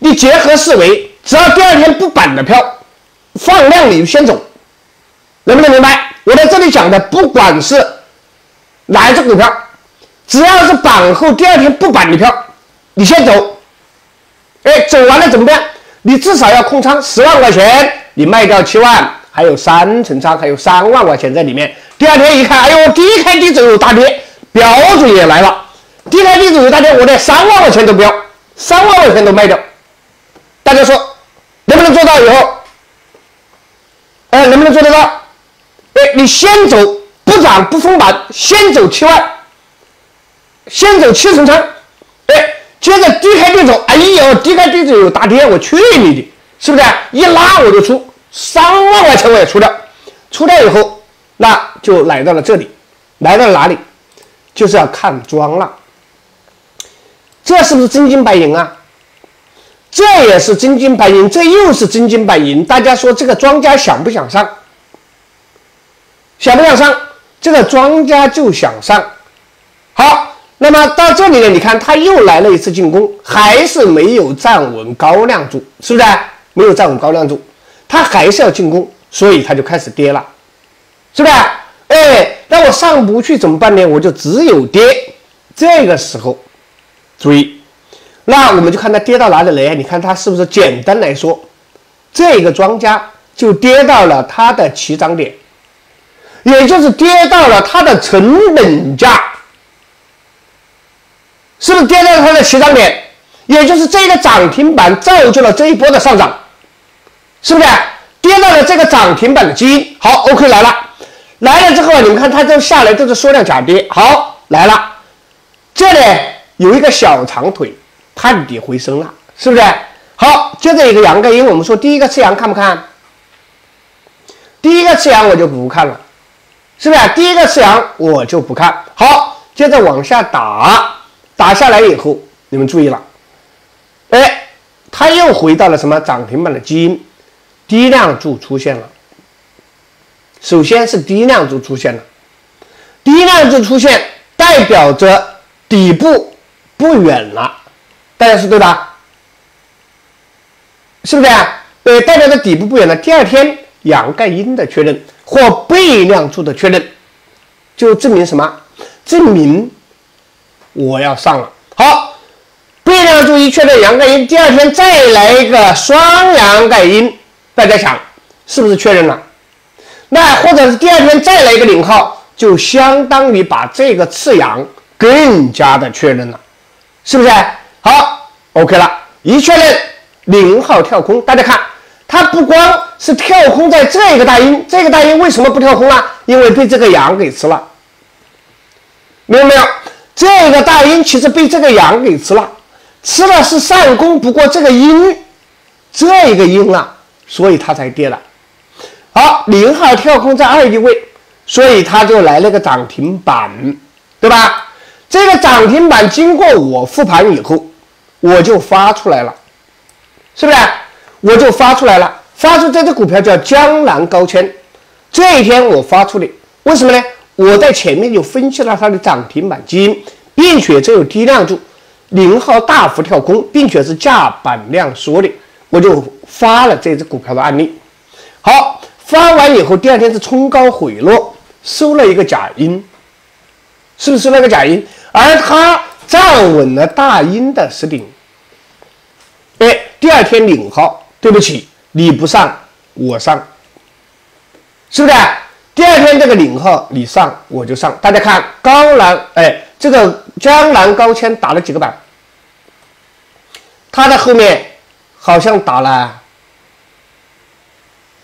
你结合思维，只要第二天不板的票放量，你就先走，能不能明白？我在这里讲的，不管是哪一只股票，只要是板后第二天不板的票，你先走。哎，走完了怎么办？你至少要空仓十万块钱，你卖掉七万，还有三成仓，还有三万块钱在里面。第二天一看，哎呦，低开低走有大跌，标准也来了。低开低走有大跌，我连三万块钱都不要，三万块钱都卖掉。大家说能不能做到？以后，哎，能不能做得到？哎，你先走不涨不封板，先走七万，先走七成仓，哎。接着低开低走，哎呦，低开低走有大跌，我去你的，是不是？一拉我就出三万块钱，我也出掉。出掉以后，那就来到了这里，来到了哪里？就是要看庄了。这是不是真金白银啊？这也是真金白银，这又是真金白银。大家说这个庄家想不想上？想不想上？这个庄家就想上。好。那么到这里呢？你看，他又来了一次进攻，还是没有站稳高亮柱，是不是？没有站稳高亮柱，他还是要进攻，所以他就开始跌了，是不是？哎，那我上不去怎么办呢？我就只有跌。这个时候，注意，那我们就看它跌到哪里来？你看它是不是？简单来说，这个庄家就跌到了它的起涨点，也就是跌到了它的成本价。是不是跌到了它的起涨点？也就是这个涨停板造就了这一波的上涨，是不是？跌到了这个涨停板的基因。好，OK 来了，来了之后，你们看它都下来都是缩量假跌。好，来了，这里有一个小长腿探底回升了，是不是？好，接着一个阳盖阴，我们说第一个次阳看不看？第一个次阳我就不看了，是不是？第一个次阳我就不看好，接着往下打。打下来以后，你们注意了，哎，它又回到了什么涨停板的基因，低量柱出现了。首先是低量柱出现了，低量柱出现代表着底部不远了，大家说对吧？是不是啊？对，代表着底部不远了。第二天阳盖阴的确认或背量柱的确认，就证明什么？证明。我要上了，好，背量柱一确认阳盖阴，第二天再来一个双阳盖阴，大家想是不是确认了？那或者是第二天再来一个零号，就相当于把这个次阳更加的确认了，是不是？好，OK 了，一确认零号跳空，大家看，它不光是跳空在这个大阴，这个大阴为什么不跳空啊？因为被这个阳给吃了，明白没有？这个大阴其实被这个阳给吃了，吃了是上攻，不过这个阴，这个阴啊，所以它才跌了。好，零号跳空在二一位，所以它就来了个涨停板，对吧？这个涨停板经过我复盘以后，我就发出来了，是不是？我就发出来了，发出这只股票叫江南高纤，这一天我发出的，为什么呢？我在前面就分析了它的涨停板基因，并且这有低量柱，零号大幅跳空，并且是价板量缩的，我就发了这只股票的案例。好，发完以后，第二天是冲高回落，收了一个假阴，是不是收了个假阴？而它站稳了大阴的实顶。哎，第二天领号，对不起，你不上，我上，是不是？第二天这个领号你上我就上，大家看高南哎，这个江南高纤打了几个板？它的后面好像打了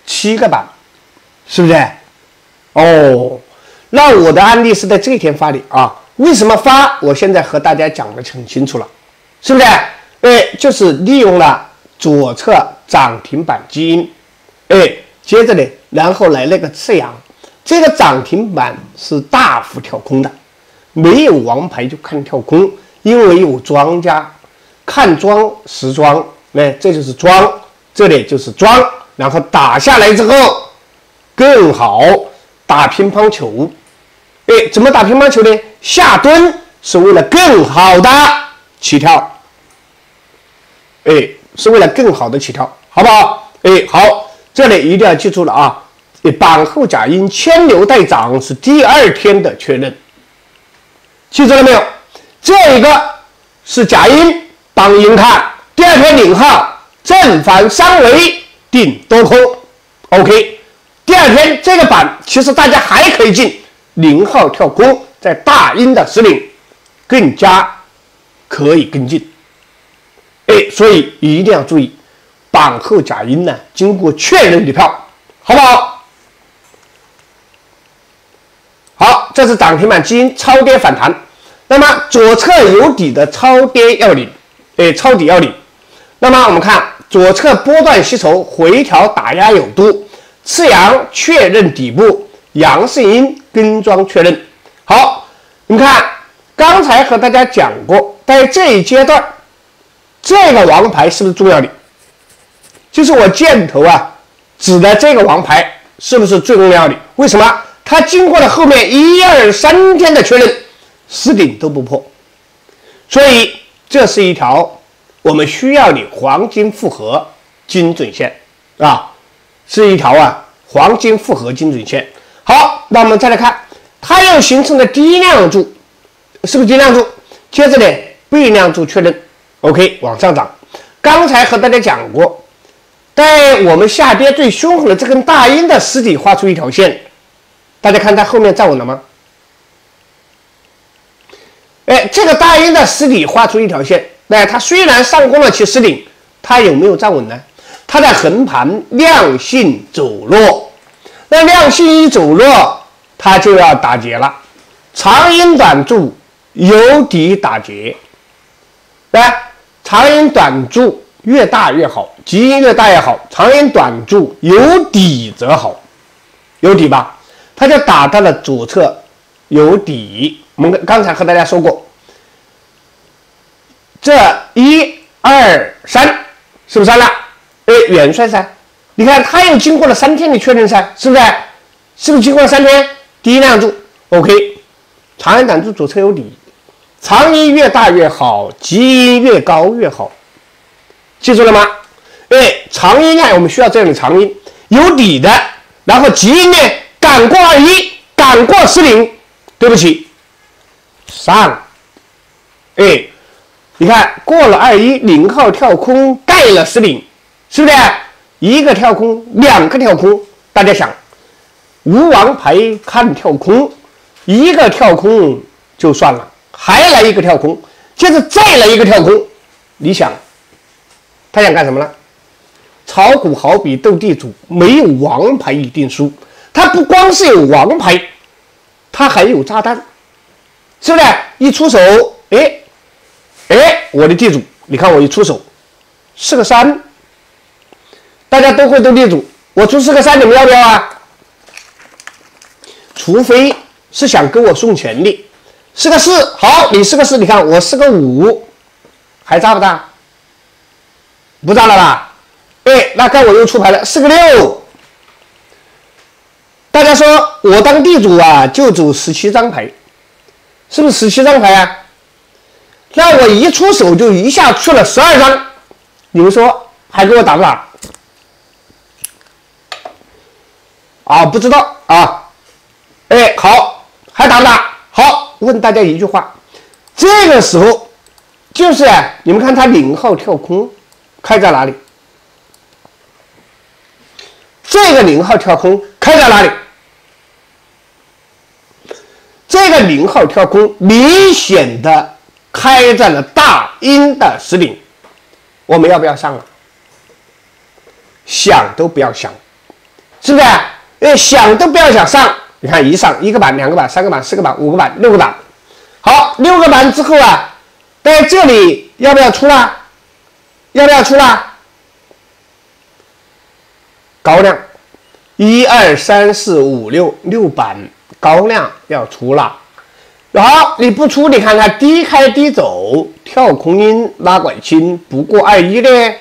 七个板，是不是？哦，那我的案例是在这一天发的啊？为什么发？我现在和大家讲的很清楚了，是不是？哎，就是利用了左侧涨停板基因，哎，接着呢，然后来了个次阳。这个涨停板是大幅跳空的，没有王牌就看跳空，因为有庄家看庄实庄，哎，这就是装，这里就是装，然后打下来之后更好打乒乓球，哎，怎么打乒乓球呢？下蹲是为了更好的起跳，哎，是为了更好的起跳，好不好？哎，好，这里一定要记住了啊！板后假音牵牛带掌是第二天的确认，记住了没有？这一个是假音当音看，第二天领号正反三围定多空，OK。第二天这个板其实大家还可以进零号跳空，在大阴的时领更加可以跟进。哎，所以一定要注意板后假音呢，经过确认的票，好不好？好，这是涨停板基因超跌反弹。那么左侧有底的超跌要领，哎，抄底要领。那么我们看左侧波段吸筹回调打压有度，次阳确认底部，阳是阴跟庄确认。好，你看刚才和大家讲过，在这一阶段，这个王牌是不是重要的？就是我箭头啊指的这个王牌是不是最重要的？为什么？它经过了后面一二三天的确认，死顶都不破，所以这是一条我们需要你黄金复合精准线啊，是一条啊黄金复合精准线。好，那我们再来看，它又形成了低量柱，是不是低量柱？接着呢，背量柱确认，OK 往上涨。刚才和大家讲过，在我们下跌最凶狠的这根大阴的实体画出一条线。大家看它后面站稳了吗？哎，这个大阴的实体画出一条线，那它虽然上攻了其实顶，它有没有站稳呢？它在横盘量性走弱，那量性一走弱，它就要打结了。长阴短柱有底打结，来，长阴短柱越大越好，极阴越大越好，长阴短柱有底则好，有底吧？它就打到了左侧有底，我们刚才和大家说过，这一二三是不是删了？哎，元帅噻，你看他又经过了三天的确认噻，是不是？是不是经过了三天？低量柱，OK，长阴短柱左侧有底，长音越大越好，基音越高越好，记住了吗？哎，长音啊，我们需要这样的长音，有底的，然后基音呢？赶过二一，赶过四零，对不起，上，哎，你看过了二一，零号跳空盖了十零，是不是？一个跳空，两个跳空，大家想，无王牌看跳空，一个跳空就算了，还来一个跳空，接着再来一个跳空，你想，他想干什么呢？炒股好比斗地主，没有王牌一定输。他不光是有王牌，他还有炸弹，是不是？一出手，哎，哎，我的地主，你看我一出手，是个三，大家都会斗地主，我出四个三，你们要不要啊？除非是想给我送钱的，是个四，好，你是个四，你看我是个五，还炸不炸？不炸了吧？哎，那看我又出牌了，是个六。大家说我当地主啊，就走十七张牌，是不是十七张牌啊？那我一出手就一下出了十二张，你们说还给我打不打？啊，不知道啊。哎，好，还打不打？好，问大家一句话，这个时候就是你们看他零号跳空开在哪里？这个零号跳空开在哪里？这个零号跳空明显的开在了大阴的实顶，我们要不要上啊？想都不要想，是不是？哎，想都不要想上。你看，一上一个板、两个板、三个板、四个板、五个板、六个板，好，六个板之后啊，在这里要不要出啦？要不要出啦？高量，一二三四五六六板。高量要出了，好，你不出，你看看低开低走，跳空阴拉拐轻，不过二一的，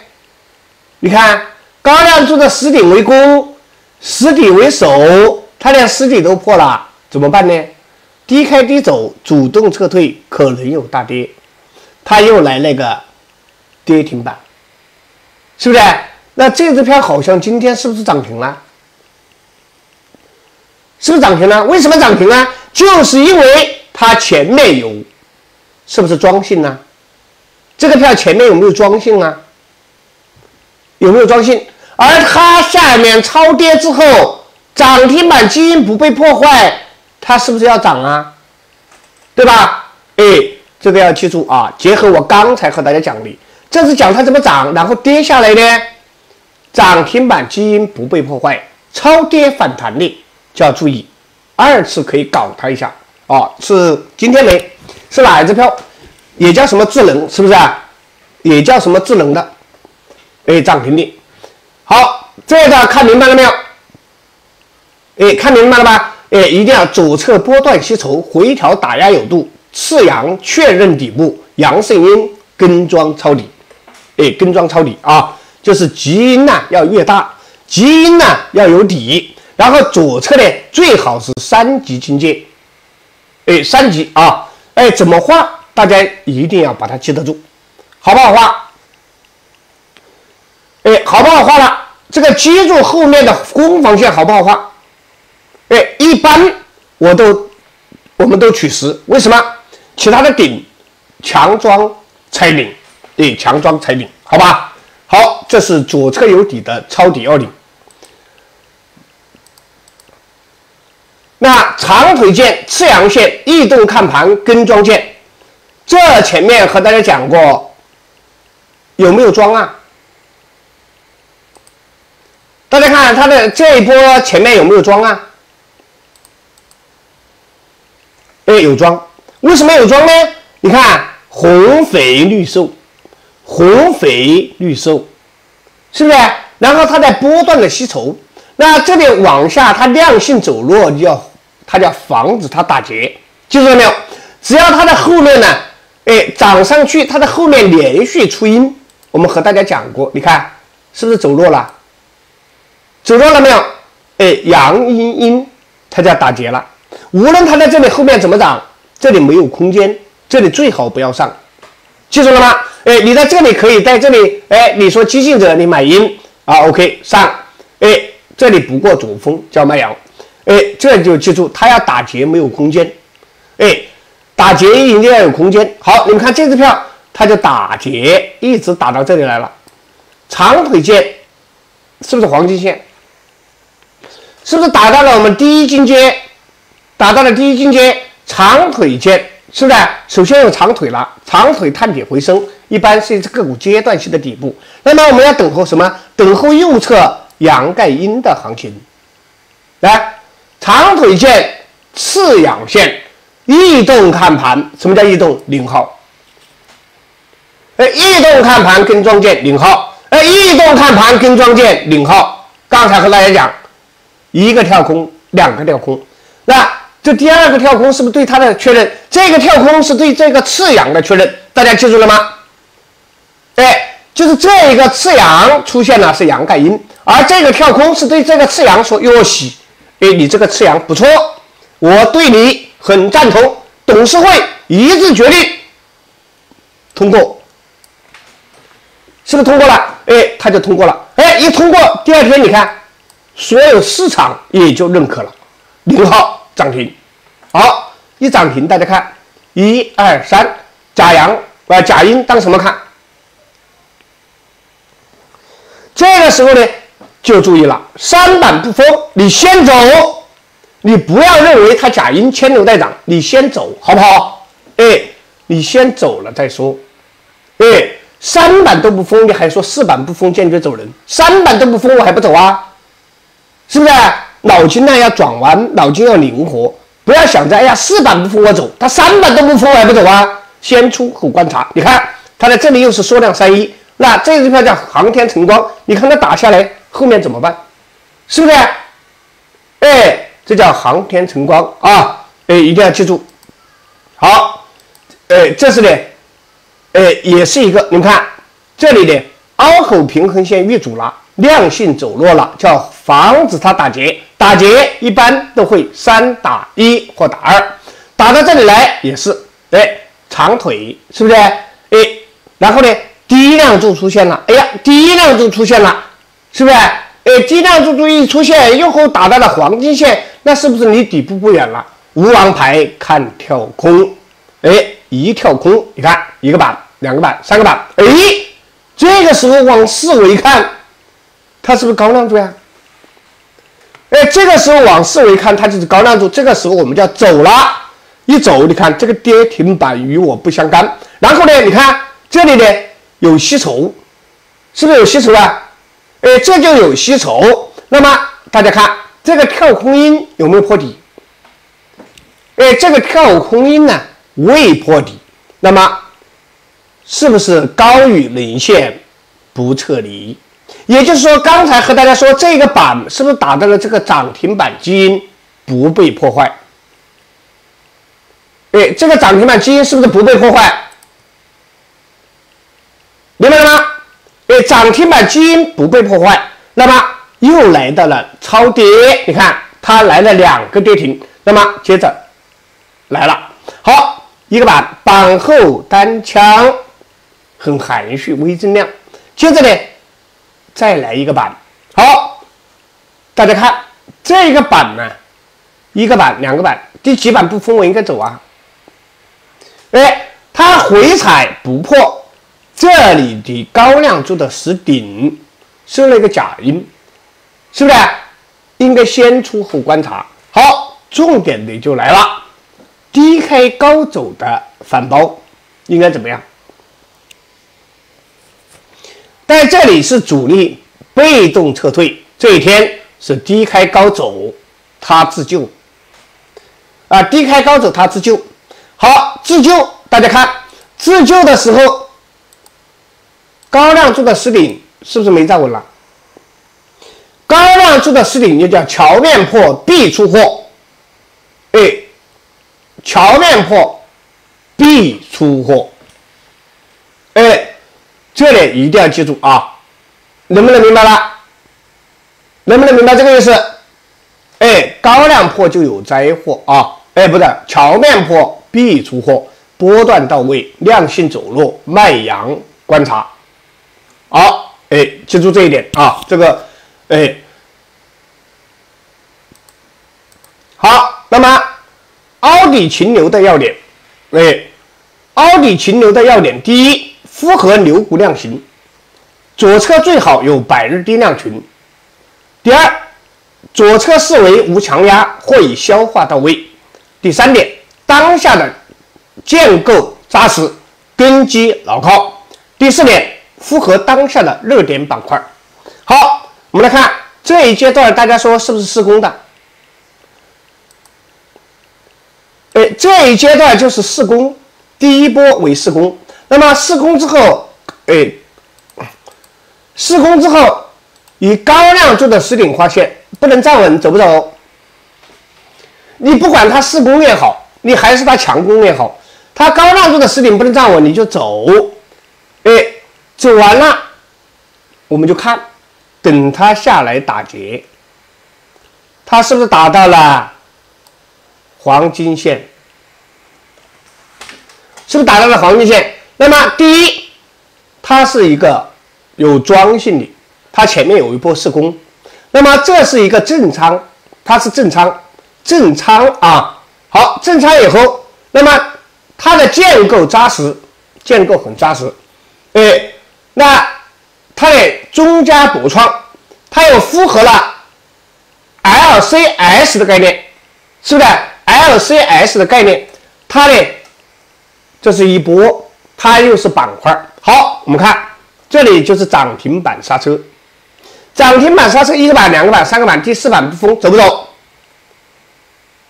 你看高量柱的实顶为攻，实底为守，它连实底都破了，怎么办呢？低开低走，主动撤退，可能有大跌，它又来那个跌停板，是不是？那这支票好像今天是不是涨停了？是不是涨停了？为什么涨停呢？就是因为它前面有，是不是庄性呢？这个票前面有没有庄性啊？有没有庄性？而它下面超跌之后，涨停板基因不被破坏。它是不是要涨啊？对吧？哎，这个要记住啊！结合我刚才和大家讲的，这是讲它怎么涨，然后跌下来呢，涨停板基因不被破坏，超跌反弹的就要注意，二次可以搞它一下啊！是今天没？是哪一只票？也叫什么智能？是不是啊？也叫什么智能的？哎，涨停的。好，这个看明白了没有？哎，看明白了吧？哎，一定要左侧波段吸筹，回调打压有度，次阳确认底部，阳胜阴跟庄抄底，哎，跟庄抄底啊，就是极阴呢要越大，极阴呢要有底，然后左侧呢最好是三级金阶，哎，三级啊，哎，怎么画？大家一定要把它记得住，好不好画？哎，好不好画了？这个记住后面的攻防线好不好画？哎，一般我都我们都取十，为什么？其他的顶强装拆顶，对，强装拆顶，好吧？好，这是左侧有底的抄底要领。那长腿线、次阳线、异动看盘、跟庄线，这前面和大家讲过，有没有庄啊？大家看它的这一波前面有没有庄啊？哎，有庄，为什么有庄呢？你看红肥绿瘦，红肥绿瘦，是不是？然后它在波段的吸筹，那这里往下它量性走弱，你要它就要防止它打结，记住了没有？只要它的后面呢，哎涨上去，它的后面连续出阴，我们和大家讲过，你看是不是走弱了？走弱了没有？哎，阳阴阴，它就要打结了。无论它在这里后面怎么涨，这里没有空间，这里最好不要上，记住了吗？哎，你在这里可以在这里，哎，你说激进者你买阴啊，OK 上，这里不过主峰叫卖阳，哎，这就记住它要打劫没有空间，哎，打劫一定要有空间。好，你们看这支票，它就打劫一直打到这里来了，长腿线是不是黄金线？是不是打到了我们第一金阶？打到了第一境界，长腿线是不是？首先有长腿了，长腿探底回升，一般是一个股阶段性的底部。那么我们要等候什么？等候右侧阳盖阴的行情。来，长腿线、次阳线，异动看盘。什么叫异动？零号。哎，异动看盘跟庄件零号。哎，异动看盘跟庄件零号。刚才和大家讲，一个跳空，两个跳空，那。这第二个跳空是不是对它的确认？这个跳空是对这个次阳的确认，大家记住了吗？哎，就是这一个次阳出现了是阳盖阴，而这个跳空是对这个次阳说哟西，哎，你这个次阳不错，我对你很赞同，董事会一致决定通过，是不是通过了？哎，他就通过了，哎，一通过，第二天你看，所有市场也就认可了，零号。涨停，好，一涨停，大家看，一二三，假阳啊，假阴当什么看？这个时候呢，就注意了，三板不封，你先走，你不要认为它假阴牵牛带涨，你先走，好不好？哎，你先走了再说，哎，三板都不封，你还说四板不封，坚决走人，三板都不封，我还不走啊？是不是？脑筋呢要转弯，脑筋要灵活，不要想着哎呀四板不封我走，他三板都不封我还不走啊？先出后观察，你看他在这里又是缩量三一，那这支票叫航天晨光，你看它打下来后面怎么办？是不是？哎，这叫航天晨光啊！哎，一定要记住。好，哎，这是呢，哎，也是一个，你们看这里的凹口平衡线遇阻了，量性走弱了，叫防止它打结。打结一般都会三打一或打二，打到这里来也是，哎，长腿是不是？哎，然后呢，低量柱出现了，哎呀，低量柱出现了，是不是？哎，低量柱柱一出现，又后打到了黄金线，那是不是离底部不远了？吴王牌看跳空，哎，一跳空，你看一个板、两个板、三个板，哎，这个时候往四维看，它是不是高量柱呀？哎，这个时候往四维看，它就是高量柱。这个时候我们就要走了，一走，你看这个跌停板与我不相干。然后呢，你看这里呢有吸筹，是不是有吸筹啊？哎，这就有吸筹。那么大家看这个跳空阴有没有破底？哎，这个跳空阴呢未破底，那么是不是高于零线不撤离？也就是说，刚才和大家说这个板是不是打到了这个涨停板基因不被破坏？哎，这个涨停板基因是不是不被破坏？明白了吗？哎，涨停板基因不被破坏，那么又来到了超跌，你看它来了两个跌停，那么接着来了，好一个板板后单枪，很含蓄微增量，接着呢。再来一个板，好，大家看这个板呢，一个板、两个板，第几板不分我应该走啊？哎，它回踩不破这里的高亮柱的实顶，收了一个假阴，是不是？应该先出后观察。好，重点的就来了，低开高走的反包应该怎么样？在这里是主力被动撤退，这一天是低开高走，它自救啊！低开高走，它自救。好，自救，大家看，自救的时候，高量柱的实顶是不是没站稳了？高量柱的实顶就叫桥面破必出货，哎，桥面破必出货，哎。这里一定要记住啊，能不能明白了？能不能明白这个意思？哎，高量破就有灾祸啊！哎，不是，桥面破必出货，波段到位，量性走弱，卖阳观察。好，哎，记住这一点啊，这个，哎，好，那么凹底禽流的要点，哎，凹底禽流的要点，第一。符合牛股量型，左侧最好有百日低量群。第二，左侧四维无强压或已消化到位。第三点，当下的建构扎实，根基牢靠。第四点，符合当下的热点板块。好，我们来看这一阶段，大家说是不是施工的？哎，这一阶段就是施工，第一波为施工。那么施工之后，哎，施工之后，以高量柱的实顶划线不能站稳，走不走？你不管它施工也好，你还是它强攻也好，它高量柱的实顶不能站稳，你就走。哎，走完了，我们就看，等它下来打结，它是不是打到了黄金线？是不是打到了黄金线？那么，第一，它是一个有庄性的，它前面有一波施工，那么这是一个正仓，它是正仓，正仓啊，好，正仓以后，那么它的建构扎实，建构很扎实，哎，那它的中加补创，它又符合了 LCS 的概念，是不是？LCS 的概念，它的这是一波。它又是板块好，我们看这里就是涨停板刹车，涨停板刹车，一个板、两个板、三个板，第四板不封，走不走？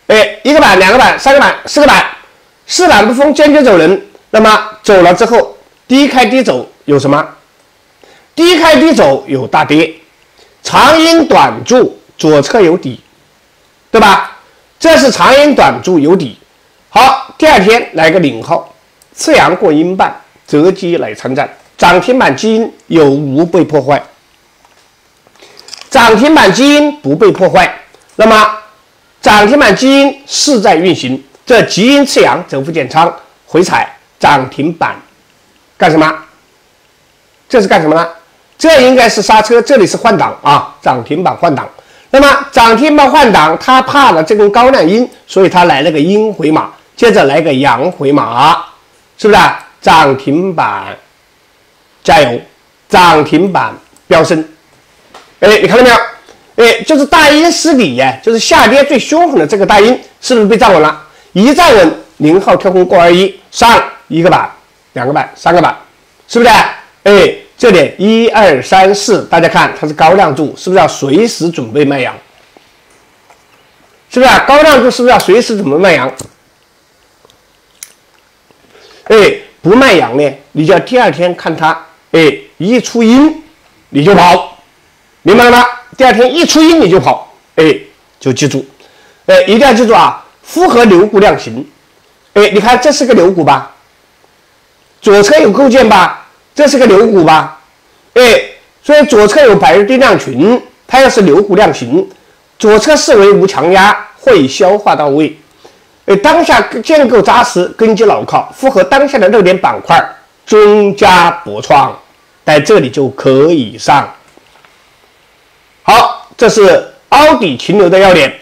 哎，一个板、两个板、三个板、四个板，四板不封，坚决走人。那么走了之后，低开低走有什么？低开低走有大跌，长阴短柱，左侧有底，对吧？这是长阴短柱有底。好，第二天来个领号。次阳过阴半，择机来参战。涨停板基因有无被破坏？涨停板基因不被破坏，那么涨停板基因势在运行。这极阴次阳，走幅减仓，回踩涨停板，干什么？这是干什么呢？这应该是刹车，这里是换挡啊，涨停板换挡。那么涨停板换挡，它怕了这根高量阴，所以它来了个阴回马，接着来个阳回马，是不是？涨停板，加油！涨停板飙升，哎，你看到没有？哎，就是大阴失底呀，就是下跌最凶狠的这个大阴，是不是被站稳了？一站稳，零号跳空过二一，上一个板，两个板，三个板，是不是？哎。这里一二三四，大家看它是高量柱，是不是要随时准备卖阳？是不是高量柱？是不是要随时准备卖阳？哎，不卖阳呢，你就要第二天看它，哎，一出阴你就跑，明白了吗？第二天一出阴你就跑，哎，就记住，哎，一定要记住啊，符合牛股量刑。哎，你看这是个牛股吧？左侧有构件吧？这是个牛股吧？哎，所以左侧有白日低量群，它要是牛股量型，左侧四维无强压，会消化到位。哎，当下建构扎实，根基牢靠，符合当下的热点板块，中加博创，在这里就可以上。好，这是凹底停留的要点。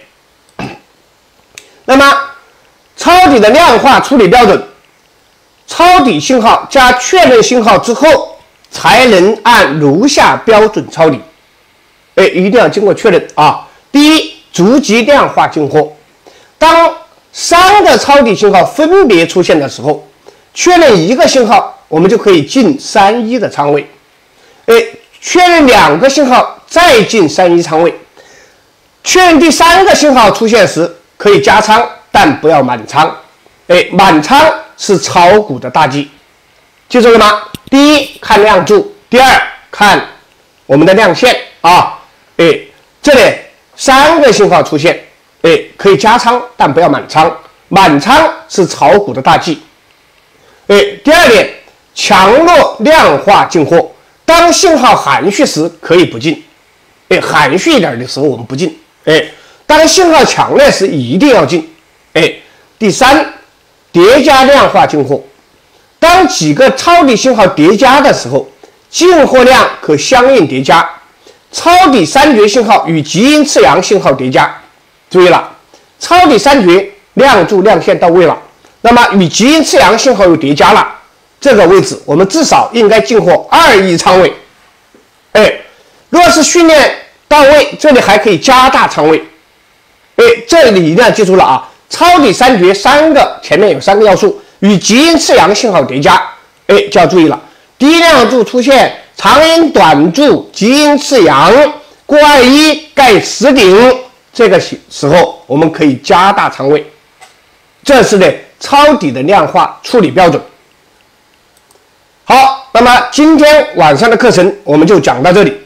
那么抄底的量化处理标准。抄底信号加确认信号之后，才能按如下标准抄底。哎，一定要经过确认啊！第一，逐级量化进货。当三个抄底信号分别出现的时候，确认一个信号，我们就可以进三一的仓位。哎，确认两个信号再进三一仓位。确认第三个信号出现时，可以加仓，但不要满仓。哎，满仓。是炒股的大忌，记住了吗？第一看量柱，第二看我们的量线啊。哎，这里三个信号出现，哎，可以加仓，但不要满仓。满仓是炒股的大忌。哎，第二点，强弱量化进货。当信号含蓄时可以不进，哎，含蓄一点的时候我们不进。哎，当信号强烈时一定要进。哎，第三。叠加量化进货，当几个抄底信号叠加的时候，进货量可相应叠加。抄底三绝信号与极阴次阳信号叠加，注意了，抄底三绝量柱量线到位了，那么与极阴次阳信号又叠加了，这个位置我们至少应该进货二亿仓位。哎，若是训练到位，这里还可以加大仓位。哎，这里一定要记住了啊。抄底三绝三个前面有三个要素，与极阴次阳信号叠加，哎，就要注意了。低量柱出现长阴短柱，极阴次阳过二一盖十顶，这个时时候我们可以加大仓位。这是呢抄底的量化处理标准。好，那么今天晚上的课程我们就讲到这里。